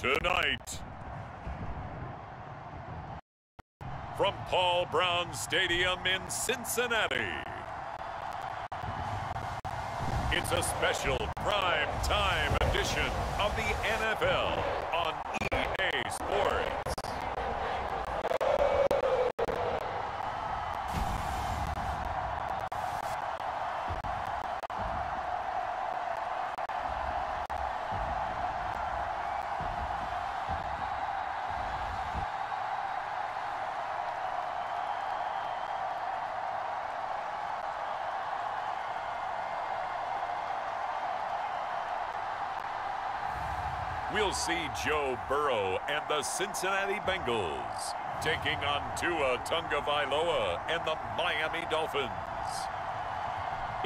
Tonight, from Paul Brown Stadium in Cincinnati, it's a special prime time edition of the NFL on EA Sports. We'll see Joe Burrow and the Cincinnati Bengals taking on Tua Tagovailoa and the Miami Dolphins.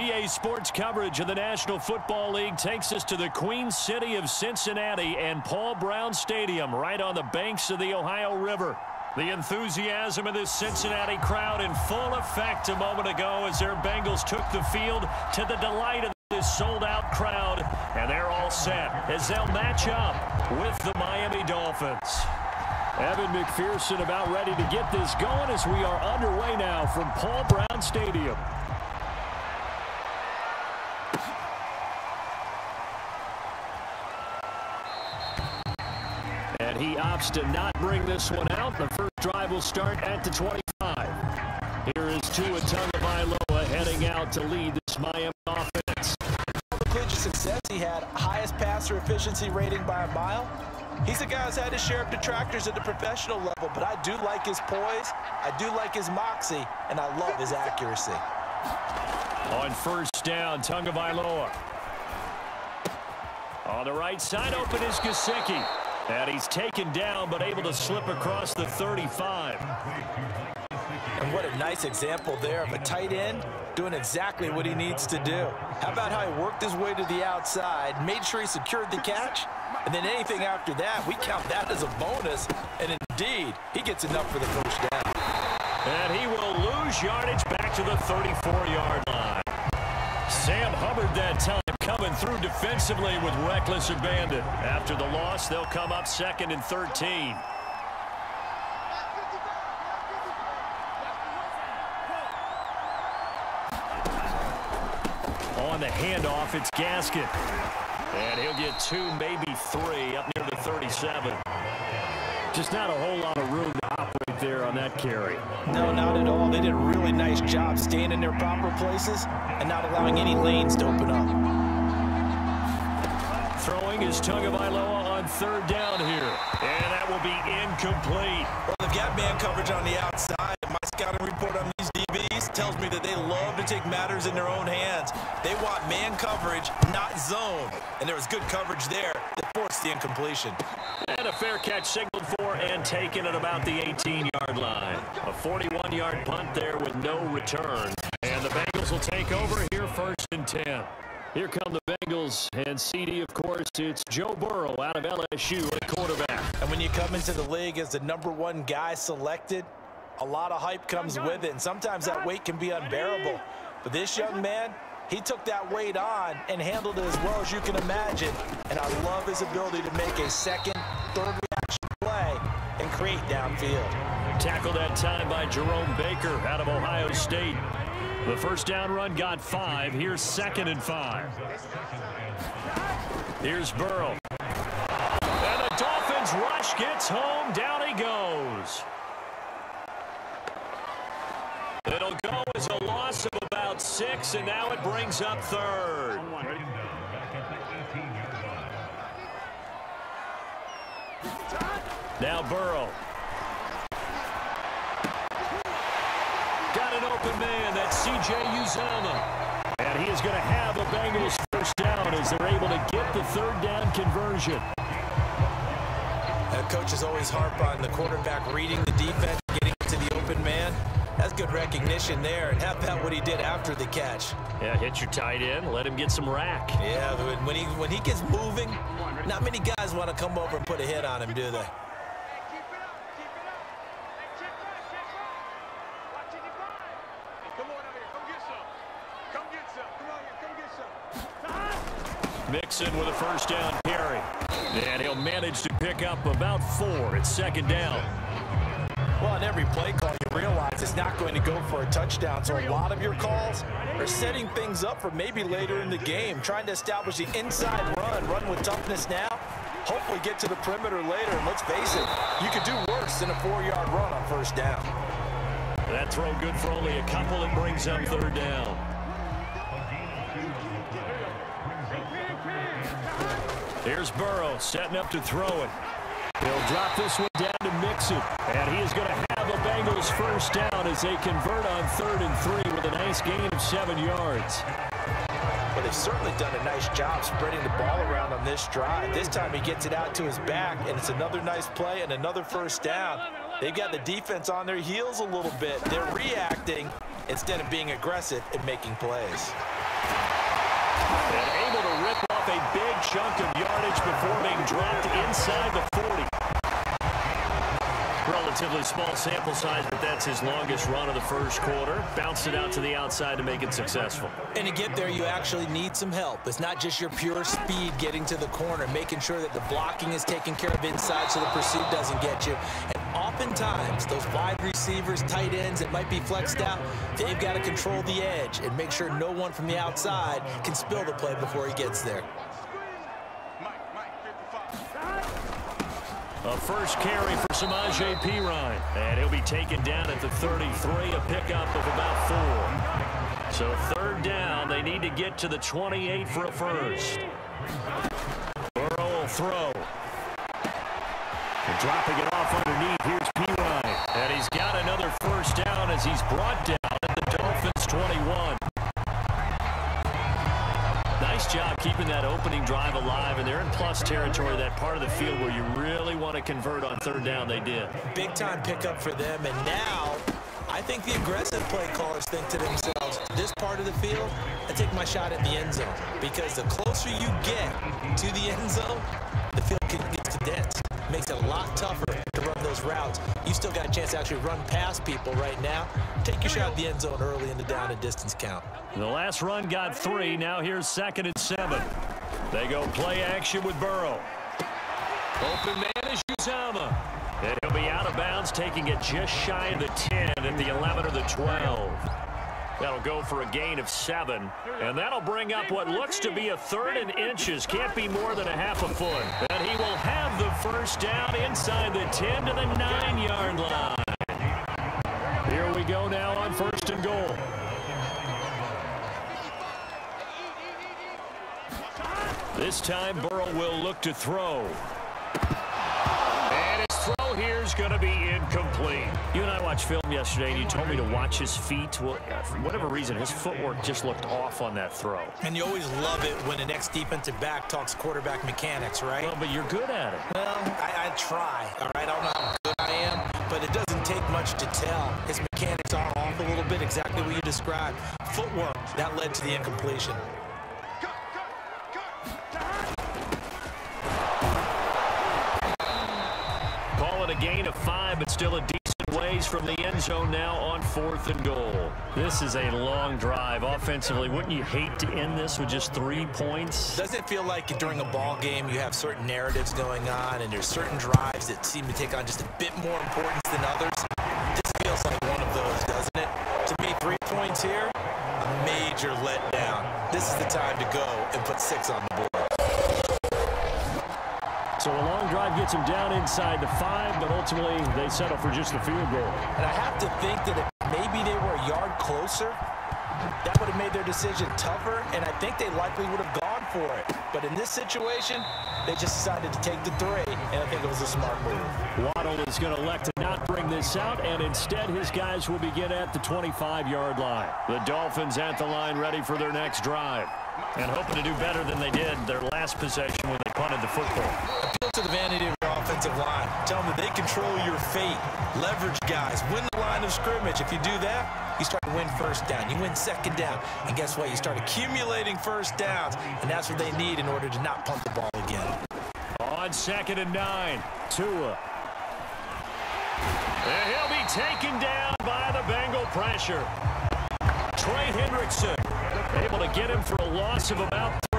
EA Sports coverage of the National Football League takes us to the Queen City of Cincinnati and Paul Brown Stadium right on the banks of the Ohio River. The enthusiasm of this Cincinnati crowd in full effect a moment ago as their Bengals took the field to the delight of this sold-out crowd, and they're all set as they'll match up with the Miami Dolphins. Evan McPherson about ready to get this going as we are underway now from Paul Brown Stadium. And he opts to not bring this one out. The first drive will start at the 25. Here is Tua Tagovailoa heading out to lead this Miami offense. Passer efficiency rating by a mile. He's a guy who's had his share of detractors at the professional level, but I do like his poise, I do like his moxie, and I love his accuracy. On first down, Tagovailoa. On the right side, open is Gesicki. And he's taken down, but able to slip across the 35. And what a nice example there of a tight end doing exactly what he needs to do. How about how he worked his way to the outside, made sure he secured the catch, and then anything after that, we count that as a bonus. And indeed, he gets enough for the first down. And he will lose yardage back to the 34-yard line. Sam Hubbard that time coming through defensively with reckless abandon. After the loss, they'll come up second and 13. On the it's Gaskin. And he'll get two, maybe three, up near the 37. Just not a whole lot of room to operate there on that carry. No, not at all. They did a really nice job staying in their proper places and not allowing any lanes to open up. Throwing is Tagovailoa on third down here. And that will be incomplete. Well, they've got man coverage on the outside. Take matters in their own hands. They want man coverage, not zone. And there was good coverage there that forced the incompletion. And a fair catch signaled for and taken at about the 18-yard line. A 41-yard punt there with no return. And the Bengals will take over here first and 10. Here come the Bengals, and CD, of course, it's Joe Burrow out of LSU at quarterback. And when you come into the league as the number one guy selected, a lot of hype comes with it, and sometimes that weight can be unbearable. But this young man, he took that weight on and handled it as well as you can imagine. And I love his ability to make a second, third reaction play and create downfield. Tackled that time by Jerome Baker out of Ohio State. The first down run got five. Here's second and five. Here's Burrow. And the Dolphins rush gets home. Down he goes. It'll go as a loss of about six, and now it brings up third. Now Burrow. Got an open man. That's C.J. Uzomah. And he is going to have a Bengals first down as they're able to get the third down conversion. Uh, coaches always harp on the quarterback reading the defense, good recognition there. And how about what he did after the catch? Yeah, hit your tight end. Let him get some rack. Yeah, when he, when he gets moving, not many guys want to come over and put a hit on him, do they? Mixon with a first down carry. And he'll manage to pick up about four at second down. Well, on every play call, you realize it's not going to go for a touchdown. So a lot of your calls are setting things up for maybe later in the game, trying to establish the inside run, run with toughness now, hopefully get to the perimeter later. And let's face it, you could do worse than a four-yard run on first down. That throw good for only a couple. It brings up third down. Here's Burrow setting up to throw it. He'll drop this one down to Mixon. And he is going to Bengals first down as they convert on third and three with a nice gain of seven yards. Well, they've certainly done a nice job spreading the ball around on this drive. This time he gets it out to his back, and it's another nice play and another first down. They've got the defense on their heels a little bit. They're reacting instead of being aggressive and making plays. And able to rip off a big chunk of yardage before being dropped inside the 40. Relatively small sample size, but that's his longest run of the first quarter. Bounced it out to the outside to make it successful. And to get there, you actually need some help. It's not just your pure speed getting to the corner, making sure that the blocking is taken care of inside so the pursuit doesn't get you. And oftentimes, those wide receivers, tight ends that might be flexed out, they've got to control the edge and make sure no one from the outside can spill the play before he gets there. A first carry for Samaje Perine. And he'll be taken down at the 33, a pickup of about four. So third down, they need to get to the 28 for a first. Burrow will throw. And dropping it off underneath, here's Perine. And he's got another first down as he's brought down job keeping that opening drive alive, and they're in plus territory, that part of the field where you really want to convert on third down. They did. Big-time pickup for them, and now I think the aggressive play callers think to themselves, this part of the field, I take my shot at the end zone, because the closer you get to the end zone, the field gets condensed. Makes it a lot tougher to run those routes. You still got a chance to actually run past people right now. Take your shot at the end zone early in the down and distance count. The last run got three. Now here's second and seven. They go play action with Burrow. Open man is Uzomah. And he'll be out of bounds, taking it just shy of the 10 at the 11 or the 12. That'll go for a gain of seven. And that'll bring up what looks to be a third and inches. Can't be more than a half a foot. And he will have the first down inside the 10 to the 9-yard line. Here we go now on first and goal. This time Burrow will look to throw And his throw here is going to be incomplete. You and I watched film yesterday, and you told me to watch his feet. Well, for whatever reason, his footwork just looked off on that throw. And you always love it when an ex-defensive back talks quarterback mechanics, right? Well, but you're good at it. Well, I, I try, all right? I don't know how good I am, but it doesn't take much to tell. His mechanics are off a little bit, exactly what you described. Footwork, that led to the incompletion. A gain of five, but still a decent ways from the end zone now on fourth and goal. This is a long drive offensively. Wouldn't you hate to end this with just three points? Does it feel like during a ball game you have certain narratives going on and there's certain drives that seem to take on just a bit more importance than others? This feels like one of those, doesn't it? To me, three points here, a major letdown. This is the time to go and put six on the board. Gets him down inside the five, but ultimately they settle for just the field goal. And I have to think that if maybe they were a yard closer, that would have made their decision tougher, and I think they likely would have gone for it. But in this situation, they just decided to take the three, and I think it was a smart move. Waddle is going to elect to not bring this out, and instead his guys will begin at the 25-yard line. The Dolphins at the line ready for their next drive and hoping to do better than they did their last possession when they punted the football. To the vanity of your offensive line. Tell them that they control your fate. Leverage guys. Win the line of scrimmage. If you do that, you start to win first down. You win second down. And guess what? You start accumulating first downs, and that's what they need in order to not punt the ball again. On second and nine, Tua. And he'll be taken down by the Bengal pressure. Trey Hendrickson able to get him for a loss of about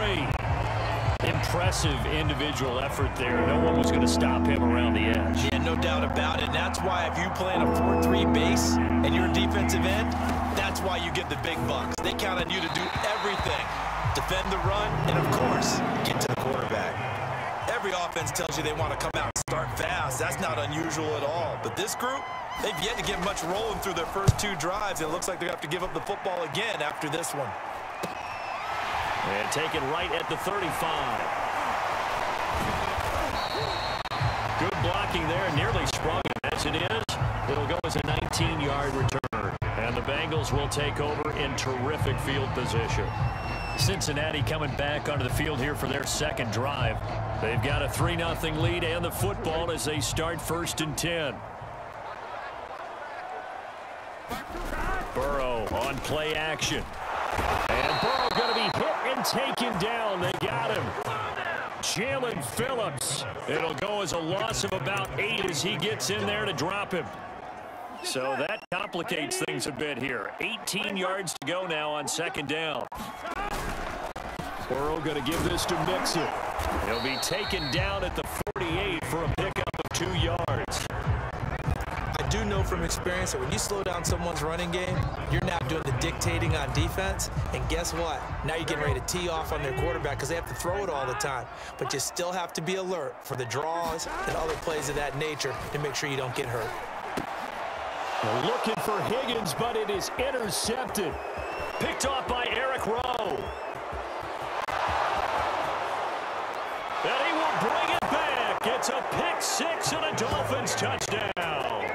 impressive individual effort there. No one was going to stop him around the edge. Yeah, no doubt about it. And that's why if you play in a 4-3 base and you're a defensive end, that's why you get the big bucks. They count on you to do everything. Defend the run, and of course, get to the quarterback. Every offense tells you they want to come out and start fast. That's not unusual at all. But this group, they've yet to get much rolling through their first two drives. It looks like they have to give up the football again after this one. And taken right at the 35. Good blocking there. Nearly sprung as it is. It'll go as a 19-yard return. And the Bengals will take over in terrific field position. Cincinnati coming back onto the field here for their second drive. They've got a 3-0 lead and the football as they start first and 10. Burrow on play action. And Burrow going to be hit and taken down. They got Jaelan Phillips. It'll go as a loss of about eight as he gets in there to drop him. So that complicates things a bit here. 18 yards to go now on second down. Burrow going to give this to Mixon. He'll be taken down at the 48 for a pickup of two yards from experience that when you slow down someone's running game, you're now doing the dictating on defense. And guess what? Now you're getting ready to tee off on their quarterback because they have to throw it all the time. But you still have to be alert for the draws and other plays of that nature to make sure you don't get hurt. Looking for Higgins, but it is intercepted. Picked off by Eric Rowe. And he will bring it back. It's a pick six and a Dolphins touchdown.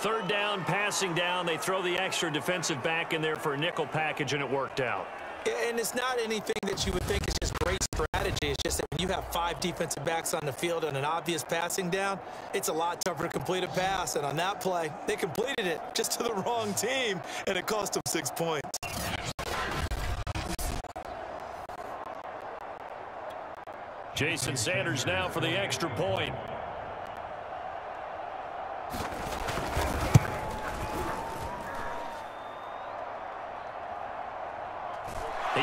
Third down, passing down. They throw the extra defensive back in there for a nickel package, and it worked out. And it's not anything that you would think is just great strategy. It's just that when you have five defensive backs on the field and an obvious passing down, it's a lot tougher to complete a pass. And on that play, they completed it just to the wrong team, and it cost them six points. Jason Sanders now for the extra point.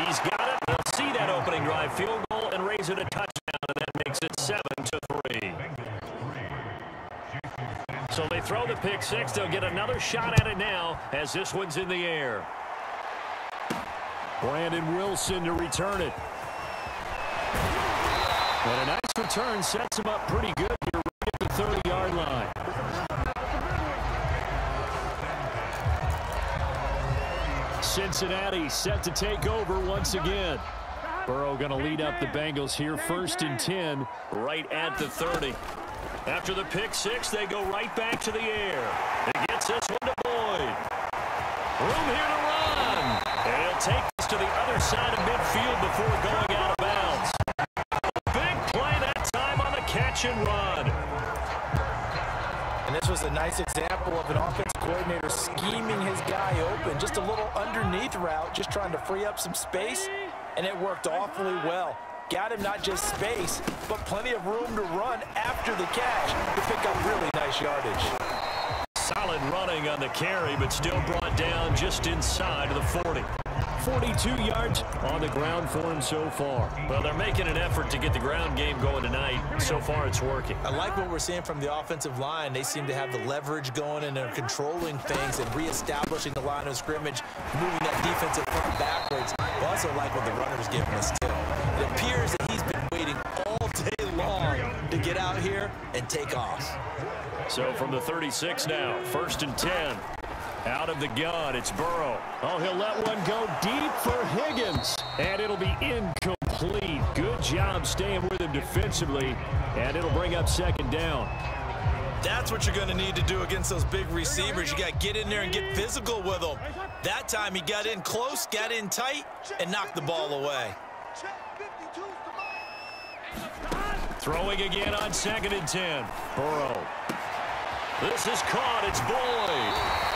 He's got it. We'll see that field goal and raise it a touchdown, and that makes it 7 to three. So they throw the pick six. They'll get another shot at it now as this one's in the air. Brandon Wilson to return it. And a nice return sets him up pretty good here right at the 30-yard line. Cincinnati set to take over once again. Burrow going to lead up the Bengals here first and 10 right at the 30. After the pick six, they go right back to the air. It gets this one to Boyd. Room here to run. And he'll take this to the other side of midfield before going out of bounds. A Big play that time on the catch and run. And this was a nice example of an offense coordinator scheming his guy open. Just a little underneath route, just trying to free up some space, and it worked awfully well. Got him not just space, but plenty of room to run after the catch to pick up really nice yardage. Solid running on the carry, but still brought down just inside of the 40. 42 yards on the ground for him so far. Well, they're making an effort to get the ground game going tonight. So far, it's working. I like what we're seeing from the offensive line. They seem to have the leverage going, and they're controlling things and reestablishing the line of scrimmage, moving that defensive front backwards. I also like what the runner's giving us, too. It appears that he's been waiting all day long to get out here and take off. So from the 36 now, first and 10. Out of the gun, it's Burrow. Oh, he'll let one go deep for Higgins. And it'll be incomplete. Good job staying with him defensively. And it'll bring up second down. That's what you're going to need to do against those big receivers. You got to get in there and get physical with them. That time he got in close, got in tight, and knocked the ball away. Throwing again on second and 10. Burrow. This is caught. It's Boyd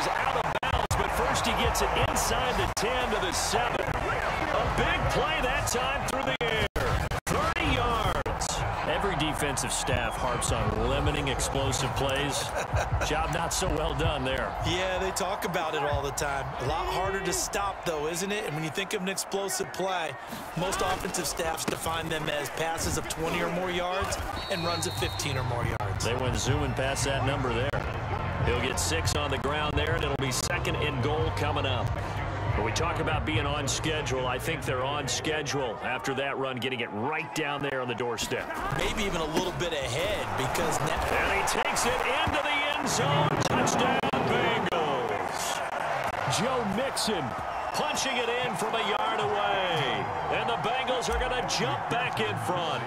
is out of bounds, but first he gets it inside the 10 to the 7. A big play that time through the air. 30 yards. Every defensive staff harps on limiting explosive plays. Job not so well done there. Yeah, they talk about it all the time. A lot harder to stop, though, isn't it? And when you think of an explosive play, most offensive staffs define them as passes of 20 or more yards and runs of 15 or more yards. They went zooming past that number there. He'll get six on the ground there, and it'll be second and goal coming up. When we talk about being on schedule, I think they're on schedule after that run, getting it right down there on the doorstep. Maybe even a little bit ahead because now... And he takes it into the end zone. Touchdown, Bengals. Joe Mixon punching it in from a yard away. And the Bengals are going to jump back in front.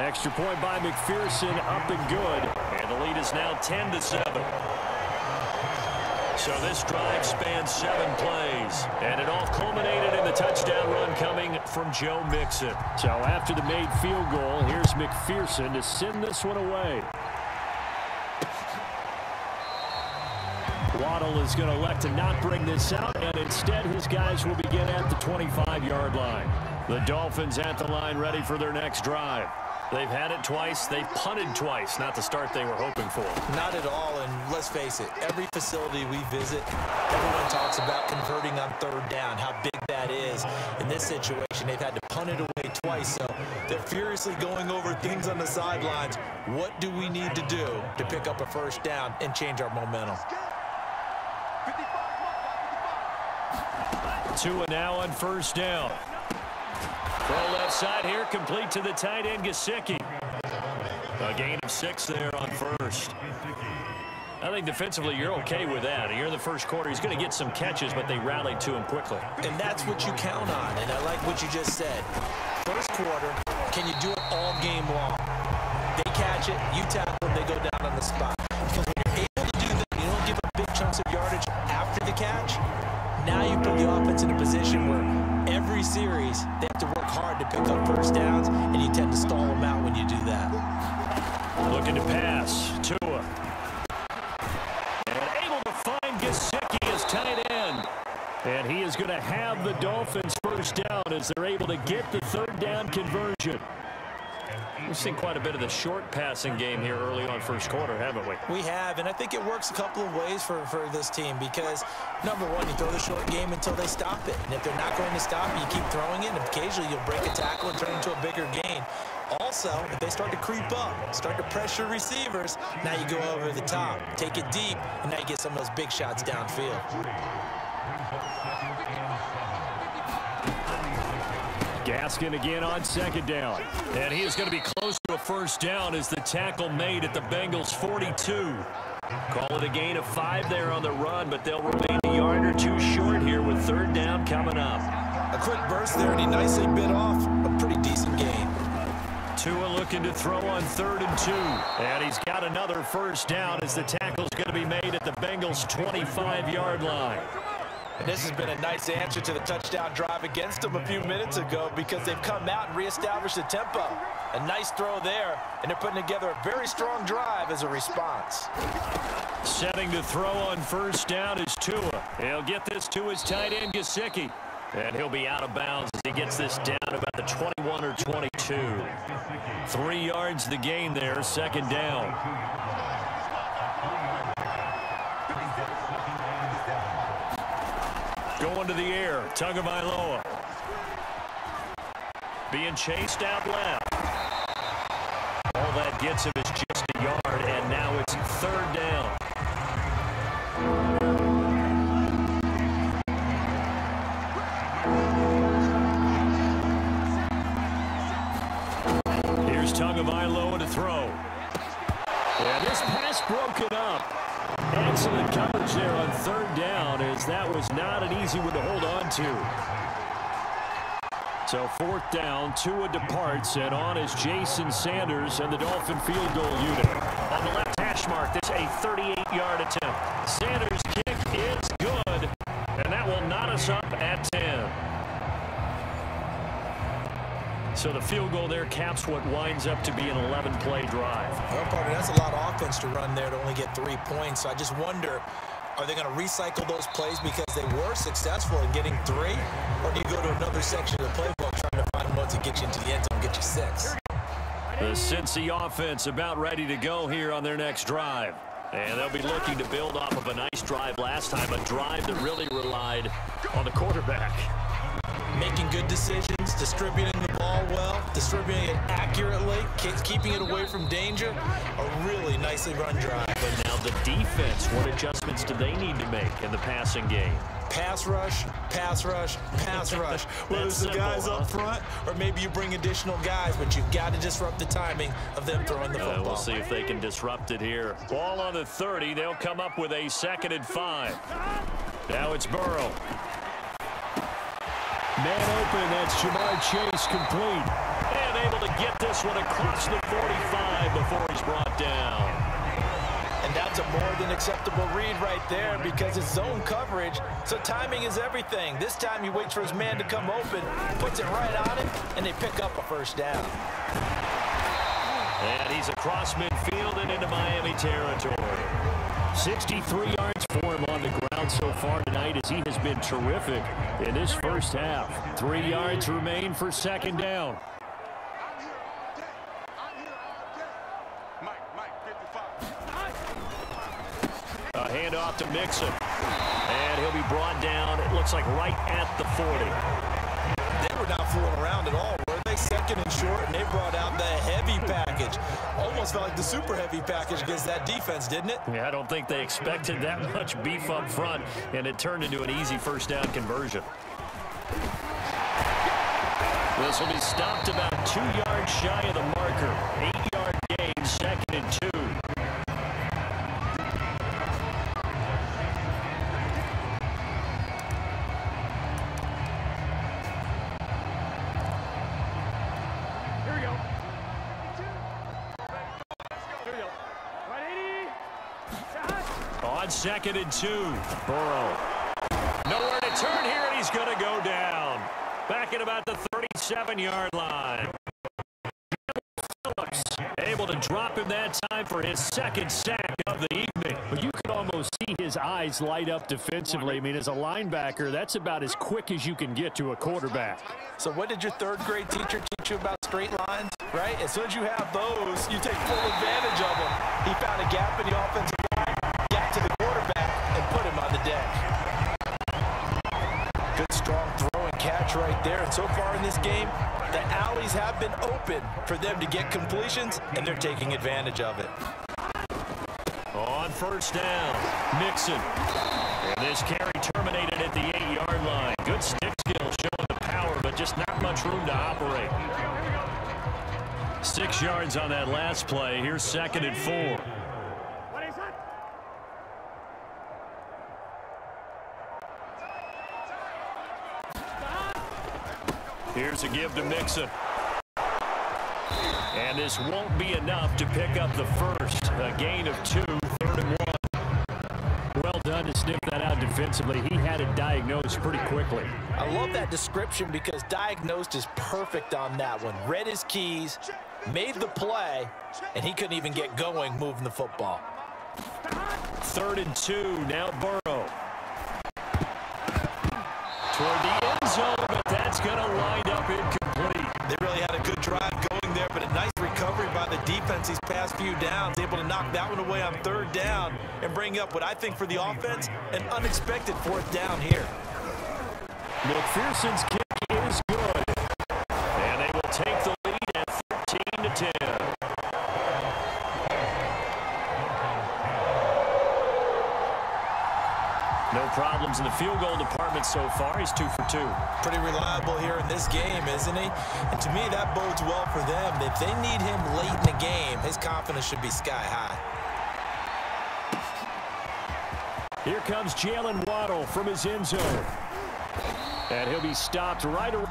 Extra point by McPherson, up and good. And the lead is now 10 to 7. So this drive spans seven plays, and it all culminated in the touchdown run coming from Joe Mixon. So after the made field goal, here's McPherson to send this one away. Waddle is going to elect to not bring this out, and instead his guys will begin at the 25-yard line. The Dolphins at the line ready for their next drive. They've had it twice. They've punted twice. Not the start they were hoping for. Not at all, and let's face it, every facility we visit, everyone talks about converting on third down, how big that is. In this situation, they've had to punt it away twice, so they're furiously going over things on the sidelines. What do we need to do to pick up a first down and change our momentum? Tua now on first down. Throw left side here, complete to the tight end, Gesicki. A gain of six there on first. I think defensively you're okay with that. Here in the first quarter, he's going to get some catches, but they rallied to him quickly. And that's what you count on, and I like what you just said. First quarter, can you do it all game long? They catch it, you tackle them, they go down on the spot. Because when you're able to do that, you don't give up big chunks of yardage after the catch, now you put the offense in a position where every series they have to work hard to pick up first downs, and you tend to stall them out when you do that. Looking to pass. Tua. And able to find Gesicki as tight end. And he is going to have the Dolphins first down as they're able to get the third down conversion. We've seen quite a bit of the short passing game here early on first quarter, haven't we? We have, and I think it works a couple of ways for, for this team because, number one, you throw the short game until they stop it. And if they're not going to stop it, you keep throwing it, and occasionally you'll break a tackle and turn into a bigger gain. Also, if they start to creep up, start to pressure receivers, now you go over the top, take it deep, and now you get some of those big shots downfield. Gaskin again on second down. And he is going to be close to a first down as the tackle made at the Bengals 42. Call it a gain of five there on the run, but they'll remain a yard or two short here with third down coming up. A quick burst there, and he nicely bit off a pretty decent gain. Tua looking to throw on third and two. And he's got another first down as the tackle's going to be made at the Bengals 25-yard line. And this has been a nice answer to the touchdown drive against them a few minutes ago because they've come out and reestablished the tempo. A nice throw there, and they're putting together a very strong drive as a response. Setting to throw on first down is Tua. He'll get this to his tight end, Gesicki. And he'll be out of bounds as he gets this down about the 21 or 22. Three yards the gain there, second down. Going to the air, Tagovailoa. Being chased out left. All that gets him is just a yard, and now it's third down. Here's Tagovailoa to throw. And this pass broken up. Excellent coverage there on third down as that was not an easy one to hold on to. So fourth down, Tua departs, and on is Jason Sanders and the Dolphin field goal unit. On the left hash mark, this a 38-yard attempt. Sanders' kick is good, and that will knot us up at 10. So the field goal there caps what winds up to be an 11-play drive. Well, partner, that's a lot of offense to run there to only get three points. So I just wonder, are they going to recycle those plays because they were successful in getting three? Or do you go to another section of the playbook trying to find what to get you into the end zone, and get you six. The Cincy offense about ready to go here on their next drive. And they'll be looking to build off of a nice drive last time, a drive that really relied on the quarterback. Making good decisions, distributing the ball well, distributing it accurately, keeping it away from danger. A really nicely run drive. But now the defense, what adjustments do they need to make in the passing game? pass rush, pass rush, pass rush. Whether it's the guys up front or maybe you bring additional guys, but you've got to disrupt the timing of them throwing the football. Uh, we'll see if they can disrupt it here. Ball on the 30. They'll come up with a second and five. Now it's Burrow. Man open, that's Ja'Marr Chase complete. And able to get this one across the 45 before he's brought down. And that's a more than acceptable read right there because it's zone coverage, so timing is everything. This time he waits for his man to come open, puts it right on him, and they pick up a first down. And he's across midfield and into Miami territory. 63 yards for him on the ground so far tonight as he has been terrific in this first half. Three yards remain for second down. A handoff to Mixon. And he'll be brought down, it looks like right at the 40. They were not fooling around at all, were they? Second and short, and they brought out the heavy package. Almost felt like the super heavy package against that defense, didn't it? Yeah, I don't think they expected that much beef up front, and it turned into an easy first down conversion. This will be stopped about two yards shy of the marker. Eight-yard second and two. Burrow. Nowhere to turn here, and he's going to go down. Back at about the 37-yard line. Phillips able to drop him that time for his second sack of the evening. But you could almost see his eyes light up defensively. I mean, as a linebacker, that's about as quick as you can get to a quarterback. So what did your third grade teacher teach you about straight lines, right? As soon as you have those, you take full advantage of them. He found a gap in the offensive so far in this game, the alleys have been open for them to get completions, and they're taking advantage of it. On first down, Mixon. And this carry terminated at the eight-yard line. Good stick skill showing the power, but just not much room to operate. Six yards on that last play. Here's second and four. Here's a give to Mixon. And this won't be enough to pick up the first. A gain of two, third and one. Well done to sniff that out defensively. He had it diagnosed pretty quickly. I love that description because diagnosed is perfect on that one. Read his keys, made the play, and he couldn't even get going moving the football. Third and two, now Burrow. Toward the end zone, that's going to wind up incomplete. They really had a good drive going there, but a nice recovery by the defense these past few downs, able to knock that one away on third down and bring up what I think for the offense, an unexpected fourth down here. McPherson's kick is good, and they will take the lead at 13 to 10. No problems in the field goal department so far. He's two for two. Pretty reliable here in this game, isn't he? And to me, that bodes well for them. If they need him late in the game, his confidence should be sky high. Here comes Jaylen Waddle from his end zone. And he'll be stopped right around.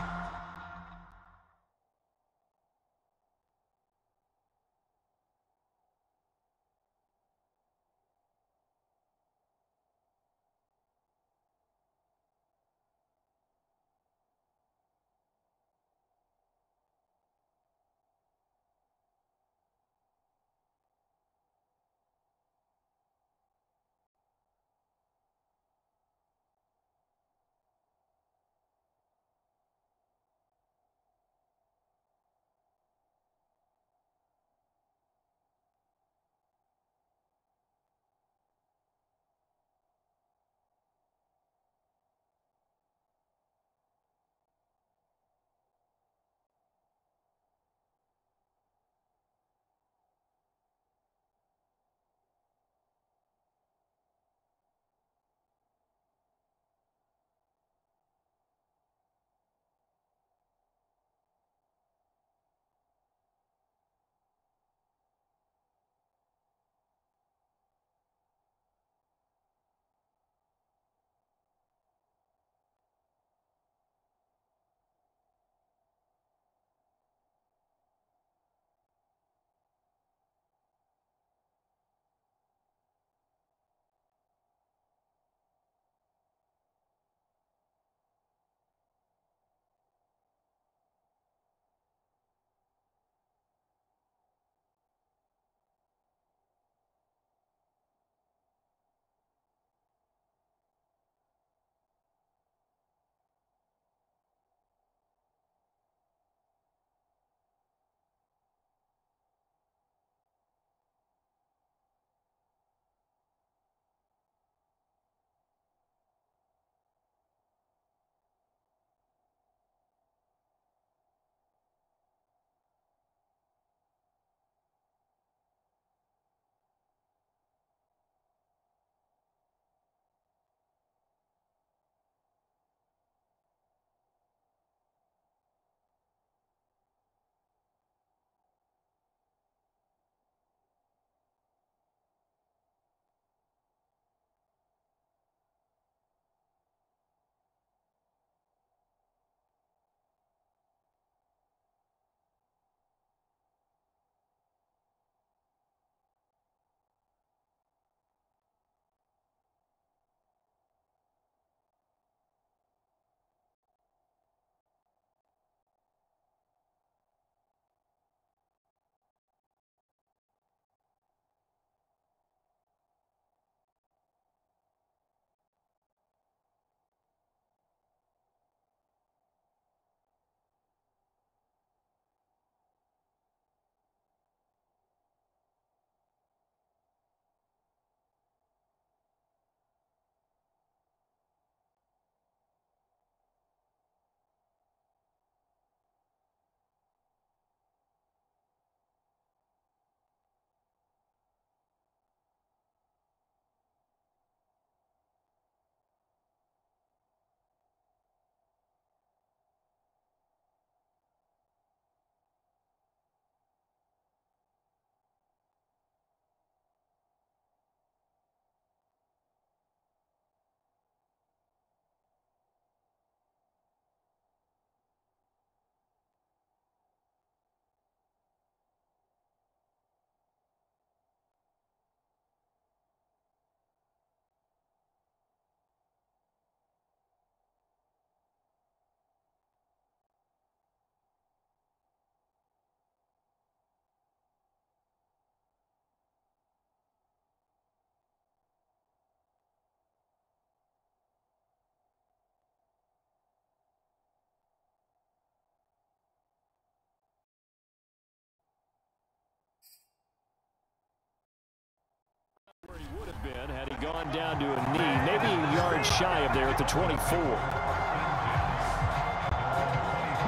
Been had he gone down to a knee, maybe a yard shy of there at the 24.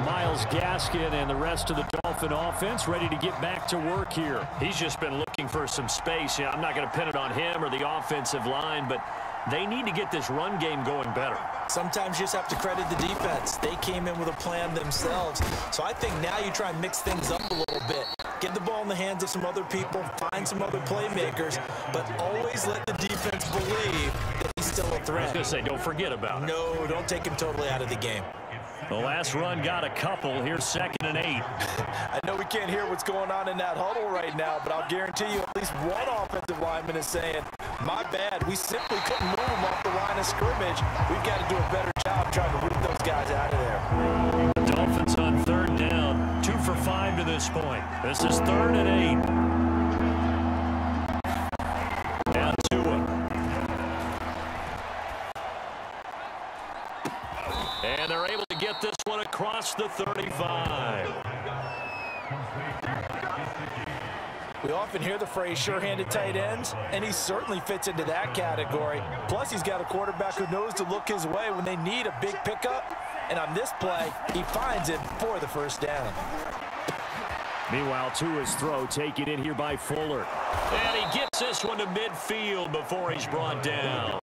Myles Gaskin and the rest of the Dolphin offense ready to get back to work here. He's just been looking for some space. Yeah, I'm not going to pin it on him or the offensive line, but they need to get this run game going better. Sometimes you just have to credit the defense. They came in with a plan themselves. So I think now you try and mix things up a little bit. Get the ball in the hands of some other people, find some other playmakers, but always let the defense believe that he's still a threat. I was going to say, don't forget about it. No, don't take him totally out of the game. The last run got a couple. Here's second and eight. I know we can't hear what's going on in that huddle right now, but I'll guarantee you at least one offensive lineman is saying, my bad, we simply couldn't move him off the line of scrimmage. We've got to do a better job trying to root those guys out of there. This point. This is third and eight. Now Tua. And they're able to get this one across the 35. We often hear the phrase sure-handed tight ends, and he certainly fits into that category. Plus, he's got a quarterback who knows to look his way when they need a big pickup. And on this play, he finds it for the first down. Meanwhile, Tua's throw taken in here by Fuller. And he gets this one to midfield before he's brought down.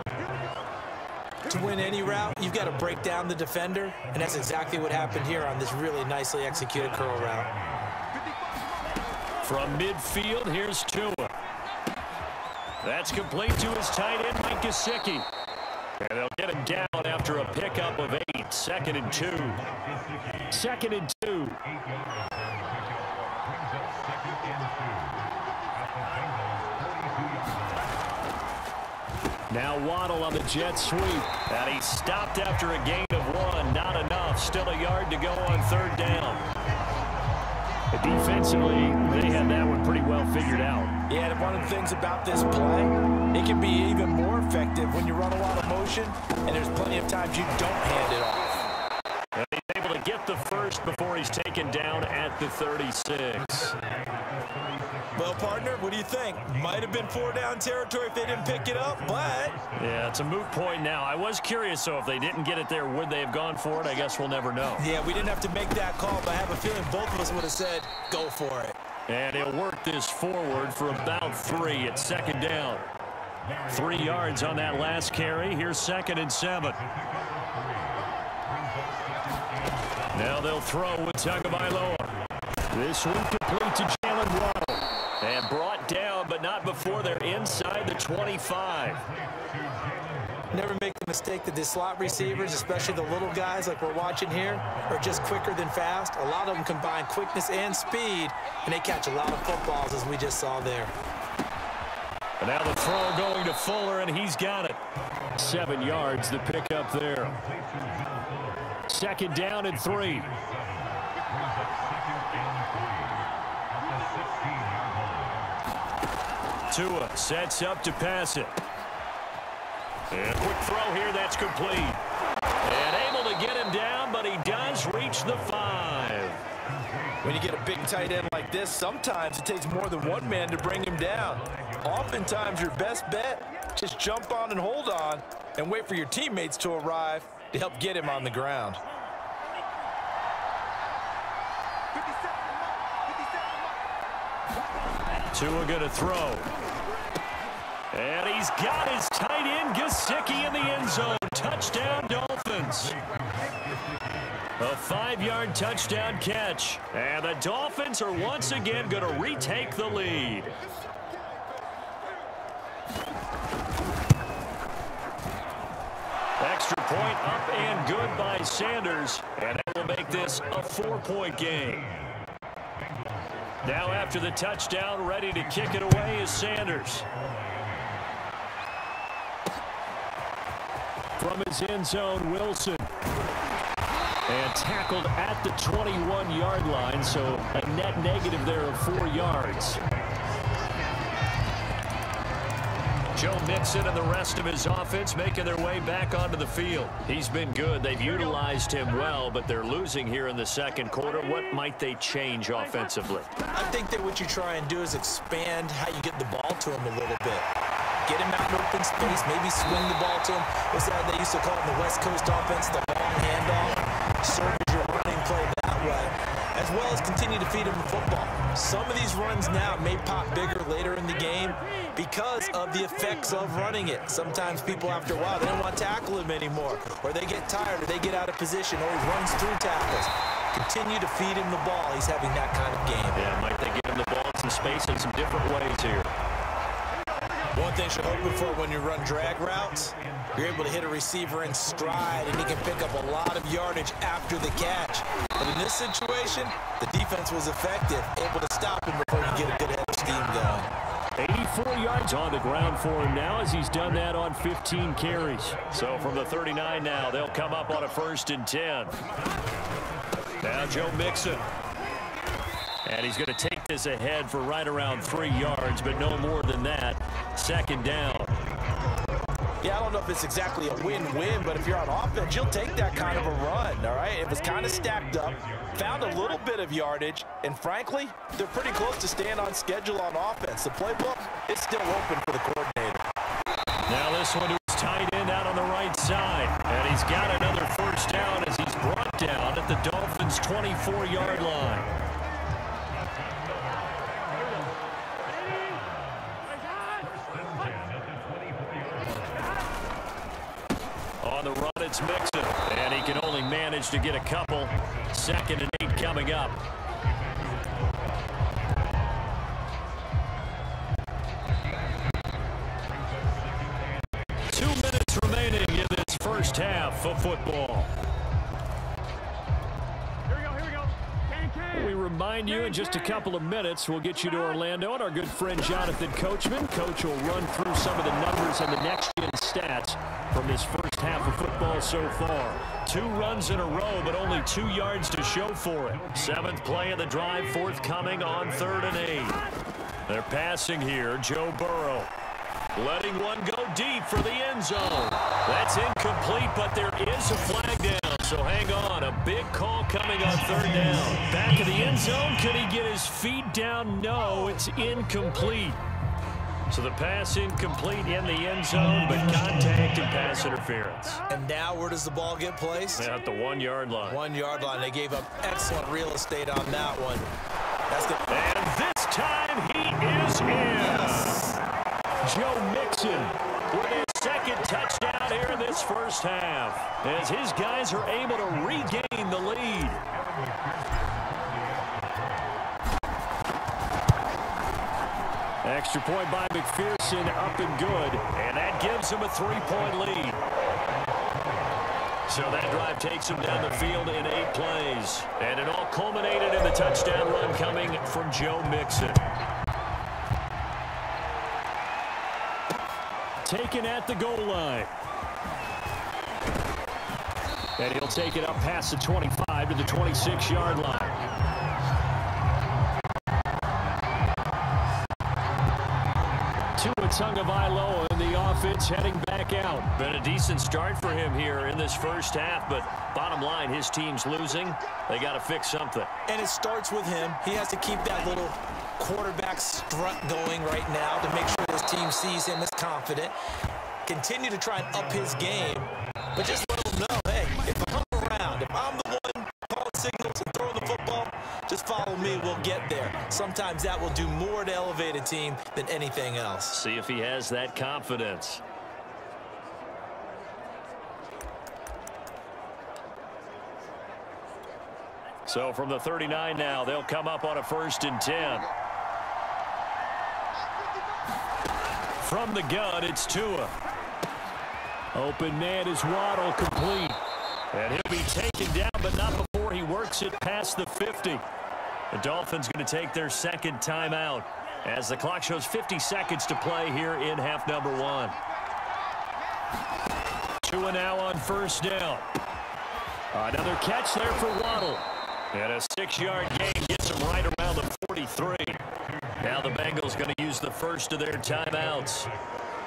To win any route, you've got to break down the defender, and that's exactly what happened here on this really nicely executed curl route. From midfield, here's Tua. That's complete to his tight end, Mike Gesicki. And they'll get him down after a pickup of eight. Second and two. Second and Now Waddle on the jet sweep. And he stopped after a gain of one. Not enough. Still a yard to go on third down. But defensively, they had that one pretty well figured out. Yeah, and one of the things about this play, it can be even more effective when you run a lot of motion, and there's plenty of times you don't hand it off. And he's able to get the first before he's taken down at the 36. Well, partner, what do you think? Might have been four down territory if they didn't pick it up, but... Yeah, it's a moot point now. I was curious, so if they didn't get it there, would they have gone for it? I guess we'll never know. Yeah, we didn't have to make that call, but I have a feeling both of us would have said, go for it. And he'll work this forward for about three at second down. Three yards on that last carry. Here's second and seven. Now they'll throw with Tagovailoa. This one complete to Jaylen Waddle. And brought down, but not before they're inside the 25. Never make the mistake that the slot receivers, especially the little guys like we're watching here, are just quicker than fast. A lot of them combine quickness and speed, and they catch a lot of footballs, as we just saw there. And now the throw going to Fuller, and he's got it. Seven yards, the pickup there. Second down and three. Tua sets up to pass it. And quick throw here, that's complete. And able to get him down, but he does reach the five. When you get a big tight end like this, sometimes it takes more than one man to bring him down. Oftentimes, your best bet, just jump on and hold on and wait for your teammates to arrive to help get him on the ground. Tua going to throw. And he's got his tight end, Gesicki, in the end zone. Touchdown, Dolphins. A five-yard touchdown catch. And the Dolphins are once again going to retake the lead. Extra point up and good by Sanders. And that will make this a four-point game. Now after the touchdown, ready to kick it away is Sanders. From his end zone, Wilson. And tackled at the 21-yard line, so a net negative there of four yards. Joe Mixon and the rest of his offense making their way back onto the field. He's been good. They've utilized him well, but they're losing here in the second quarter. What might they change offensively? I think that what you try and do is expand how you get the ball to him a little bit. Get him out in open space, maybe swing the ball to him. What's that they used to call it in the West Coast offense, the long handoff? Serve as your running play that way, as well as continue to feed him the football. Some of these runs now may pop bigger later in the game because of the effects of running it. Sometimes people, after a while, they don't want to tackle him anymore, or they get tired, or they get out of position, or he runs through tackles. Continue to feed him the ball. He's having that kind of game. Yeah, might they give him the ball in some space in some different ways here. One thing you're hoping for when you run drag routes, you're able to hit a receiver in stride, and he can pick up a lot of yardage after the catch. But in this situation, the defense was effective, able to stop him before he get a good head of steam going. 84 yards on the ground for him now as he's done that on 15 carries. So from the 39 now, they'll come up on a first and 10. Now Joe Mixon. And he's going to take this ahead for right around three yards, but no more than that. Second down. Yeah, I don't know if it's exactly a win-win, but if you're on offense, you'll take that kind of a run, all right? It was kind of stacked up, found a little bit of yardage, and frankly, they're pretty close to staying on schedule on offense. The playbook is still open for the coordinator. Now this one his tight end out on the right side, and he's got another first down as he's brought down at the Dolphins' 24-yard line. On the run, it's Mixon. And he can only manage to get a couple. Second and eight coming up. Two minutes remaining in this first half of football. Remind you in just a couple of minutes, we'll get you to Orlando and our good friend Jonathan Coachman. Coach will run through some of the numbers and the next-gen stats from this first half of football so far. Two runs in a row, but only two yards to show for it. Seventh play of the drive forthcoming on third and eight. They're passing here, Joe Burrow. Letting one go deep for the end zone. That's incomplete, but there is a flag down, so hang on. Big call coming on third down. Back of the end zone. Could he get his feet down? No, it's incomplete. So the pass incomplete in the end zone, but contact and pass interference. And now where does the ball get placed? At the one-yard line. One-yard line. They gave up excellent real estate on that one. That's the and this time he is in. Yes. Joe Mixon with his second touchdown here in this first half as his guys are able to regain Extra point by McPherson up and good, and that gives him a three-point lead. So that drive takes him down the field in eight plays, and it all culminated in the touchdown run coming from Joe Mixon. Taken at the goal line. And he'll take it up past the 25 to the 26-yard line. Tua Tagovailoa in the offense heading back out. Been a decent start for him here in this first half, but bottom line, his team's losing. They got to fix something. And it starts with him. He has to keep that little quarterback strut going right now to make sure his team sees him as confident. Continue to try and up his game, but just let him know, hey, if I'm around, if I'm the one calling signals and throwing the football, just follow me, we'll get there. Sometimes that will do more to elevate a team than anything else. See if he has that confidence. So from the 39 now, they'll come up on a first and 10. From the gun, it's Tua. Open man is Waddle complete. And he'll be taken down, but not before he works it past the 50. The Dolphins going to take their second timeout as the clock shows 50 seconds to play here in half number one. Two and now on first down. Another catch there for Waddle. And a six-yard gain gets him right around the 43. Now the Bengals going to use the first of their timeouts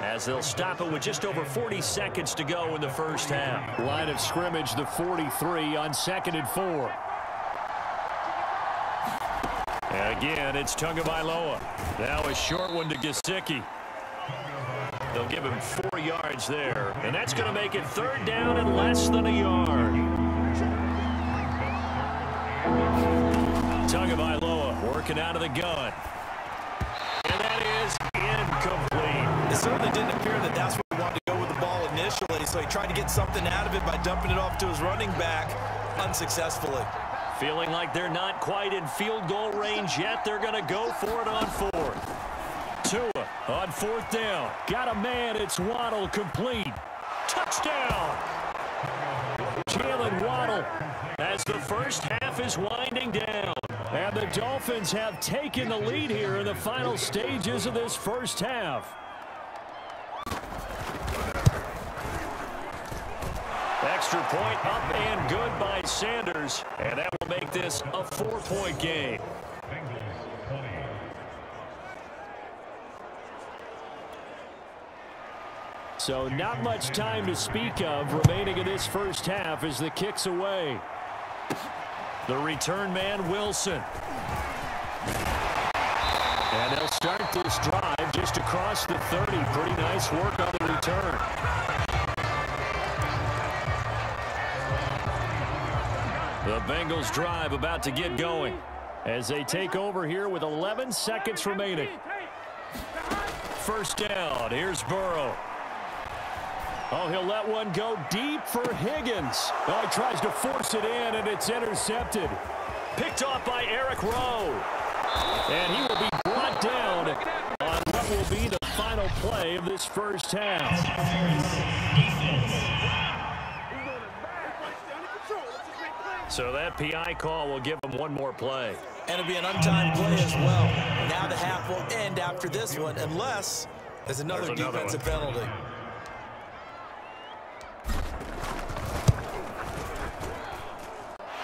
as they'll stop it with just over 40 seconds to go in the first half. Line of scrimmage, the 43 on second and four. Again, it's Tagovailoa. Now a short one to Gesicki. They'll give him four yards there, and that's going to make it third down and less than a yard. Tagovailoa working out of the gun. And that is incomplete. It certainly didn't appear that that's where he wanted to go with the ball initially, so he tried to get something out of it by dumping it off to his running back unsuccessfully. Feeling like they're not quite in field goal range yet, they're going to go for it on fourth. Tua on fourth down. Got a man. It's Waddle complete. Touchdown. Jaylen Waddle as the first half is winding down. And the Dolphins have taken the lead here in the final stages of this first half. Extra point up and good by Sanders. And that will make this a four-point game. So not much time to speak of remaining in this first half as the kick's away. The return man, Wilson. And they'll start this drive just across the 30. Pretty nice work on the return. The Bengals drive about to get going as they take over here with 11 seconds remaining. First down. Here's Burrow. Oh, he'll let one go deep for Higgins. Oh, he tries to force it in, and it's intercepted. Picked off by Eric Rowe. And he will be brought down on what will be the final play of this first half. So that PI call will give him one more play. And it'll be an untimed play as well. Now the half will end after this one unless there's another, There's defensive penalty.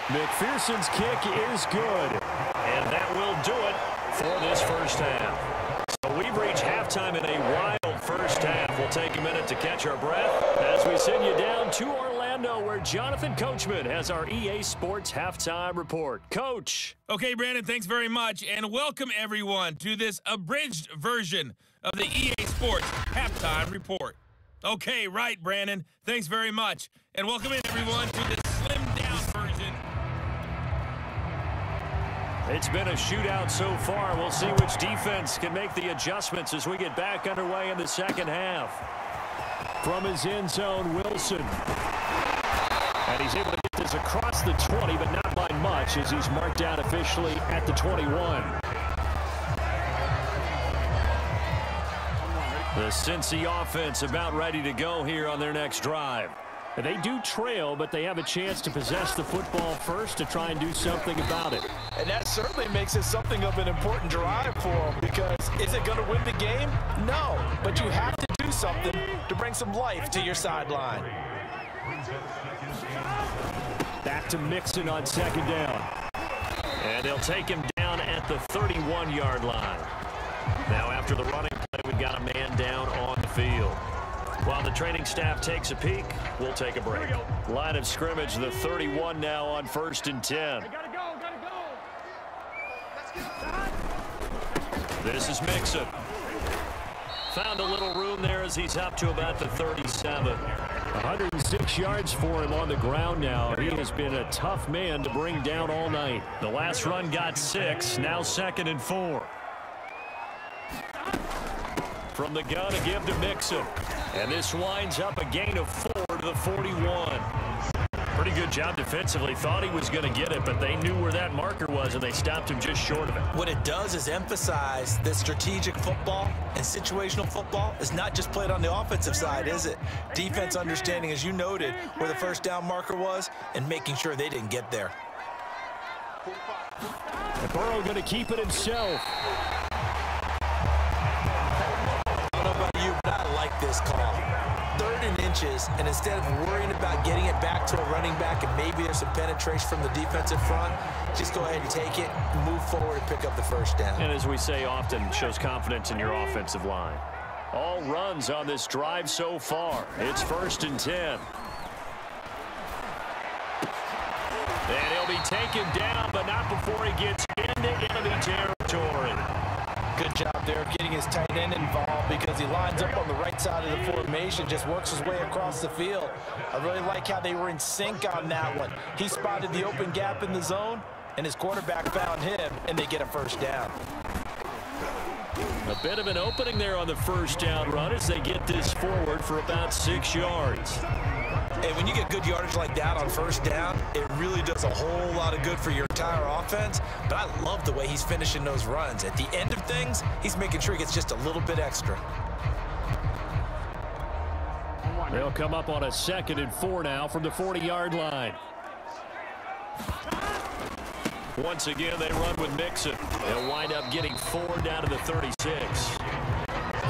McPherson's kick is good. And that will do it for this first half. So we've reached halftime in a wild first half. We'll take a minute to catch our breath as we send you down to Orlando where Jonathan Coachman has our EA Sports halftime report. Coach. Okay, Brandon, thanks very much. And welcome, everyone, to this abridged version of the EA Sports halftime report. Okay, right, Brandon. Thanks very much. And welcome in, everyone, to this slimmed down version. It's been a shootout so far. We'll see which defense can make the adjustments as we get back underway in the second half. From his end zone, Wilson. He's able to get this across the 20, but not by much as he's marked down officially at the 21. The Cincy offense about ready to go here on their next drive. They do trail, but they have a chance to possess the football first to try and do something about it. And that certainly makes it something of an important drive for them because is it going to win the game? No, but you have to do something to bring some life to your sideline. Back to Mixon on second down. And they'll take him down at the 31-yard line. Now after the running play, we've got a man down on the field. While the training staff takes a peek, we'll take a break. Line of scrimmage, the 31 now on first and 10. This is Mixon. Found a little room there as he's up to about the 37. 106 yards for him on the ground now. He has been a tough man to bring down all night. The last run got six, now second and four. From the gun to give to Mixon. And this winds up a gain of four to the 41. Pretty good job defensively. Thought he was going to get it, but they knew where that marker was, and they stopped him just short of it. What it does is emphasize that strategic football and situational football is not just played on the offensive side, is it? Defense understanding, as you noted, where the first down marker was and making sure they didn't get there. And Burrow going to keep it himself. Inches, and instead of worrying about getting it back to a running back and maybe there's some penetration from the defensive front, just go ahead and take it, move forward, and pick up the first down. And as we say often, shows confidence in your offensive line. All runs on this drive so far. It's first and 10. And he'll be taken down, but not before he gets into enemy territory. Good job there getting his tight end involved because he lines up on the right side of the formation, just works his way across the field. I really like how they were in sync on that one. He spotted the open gap in the zone, and his quarterback found him, and they get a first down. A bit of an opening there on the first down run as they get this forward for about six yards. And when you get good yardage like that on first down, it really does a whole lot of good for your entire offense. But I love the way he's finishing those runs. At the end of things, he's making sure he gets just a little bit extra. They'll come up on a second and four now from the 40-yard line. Once again, they run with Mixon. They'll wind up getting four down to the 36.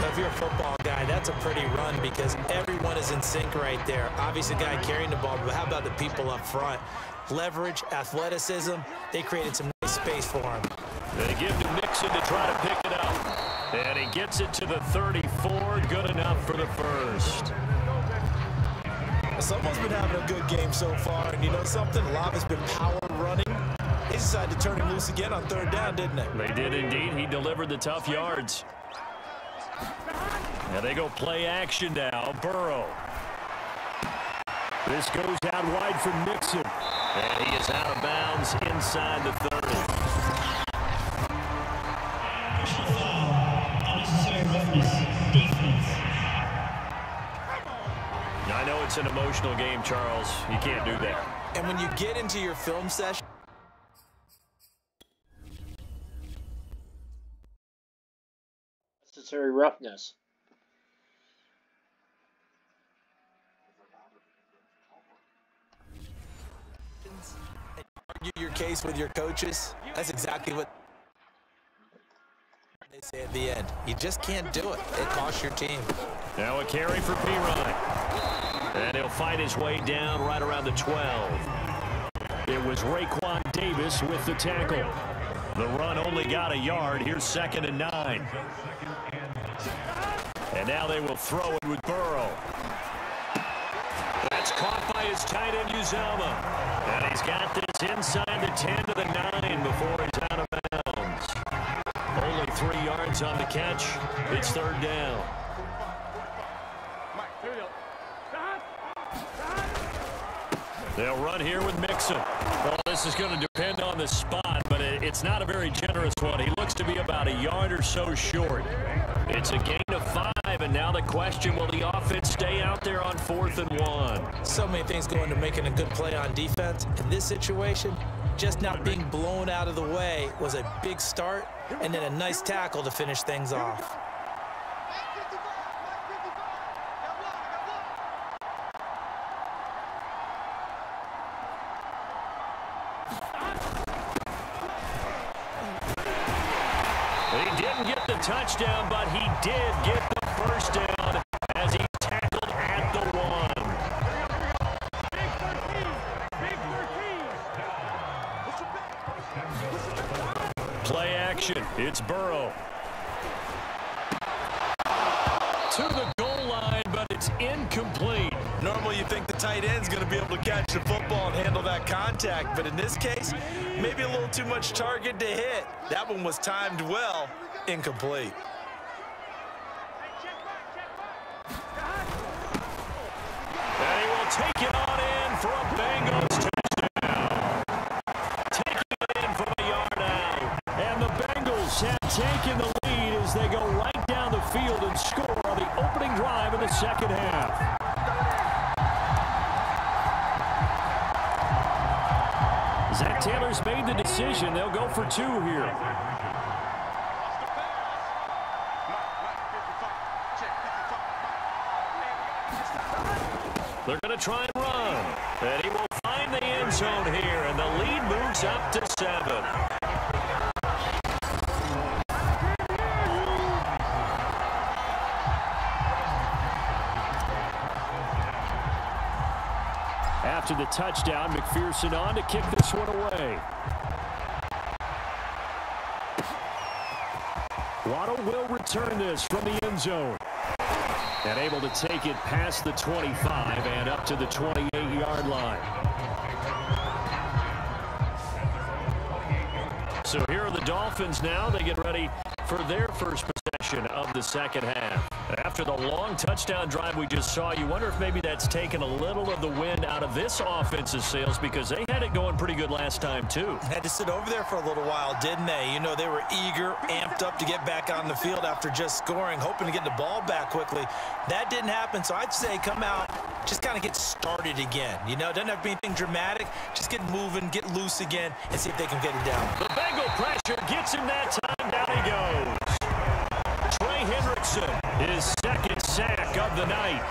If you're a football guy, that's a pretty run because everyone is in sync right there. Obviously, the guy carrying the ball, but how about the people up front? Leverage, athleticism, they created some nice space for him. They give to Mixon to try to pick it up. And he gets it to the 34. Good enough for the first. Someone's been having a good game so far, and you know something? Love has been power running. They decided to turn him loose again on third down, didn't they? They did indeed. He delivered the tough yards. Now they go play action now. Burrow. This goes out wide for Mixon. And he is out of bounds inside the 30. I know it's an emotional game, Charles. You can't do that. And when you get into your film session, Necessary roughness. argue your case with your coaches, that's exactly what they say at the end. You just can't do it. It costs your team. Now a carry for Perine. And he'll fight his way down right around the 12. It was Raekwon Davis with the tackle. The run only got a yard. Here's second and nine. And now they will throw it with Burrow. That's caught by his tight end, Uzomah. And he's got this inside the 10 to the 9 before he's out of bounds. Only three yards on the catch. It's third down. They'll run here with Mixon. Well, this is going to depend on the spot, it's not a very generous one. He looks to be about a yard or so short. It's a gain of five, and now the question, will the offense stay out there on fourth and one? So many things go into making a good play on defense. In this situation, just not being blown out of the way was a big start, and then a nice tackle to finish things off. Touchdown, but he did get the first down as he tackled at the one. Play action. It's Burrow. To the goal line, but it's incomplete. Normally you think the tight end's going to be able to catch the football and handle that contact, but in this case, maybe a little too much target to hit. That one was timed well, incomplete. And he will take it on in for a Bengals touchdown. Taking it in yard. And the Bengals have taken the lead as they go right down the field and score on the opening drive in the second half. Zac Taylor's made the decision. They'll go for two here. Try and run. And he will find the end zone here, and the lead moves up to seven. After the touchdown, McPherson on to kick this one away. Waddle will return this from the end zone. And able to take it past the 25 and up to the 28-yard line. So here are the Dolphins now. They get ready for their first of the second half. After the long touchdown drive we just saw, you wonder if maybe that's taken a little of the wind out of this offense's sails because they had it going pretty good last time, too. Had to sit over there for a little while, didn't they? You know, they were eager, amped up to get back on the field after just scoring, hoping to get the ball back quickly. That didn't happen, so I'd say come out, just kind of get started again. You know, doesn't have to be anything dramatic. Just get moving, get loose again, and see if they can get it down. The Bengal pressure gets him that time. Down. Hendrickson, his second sack of the night.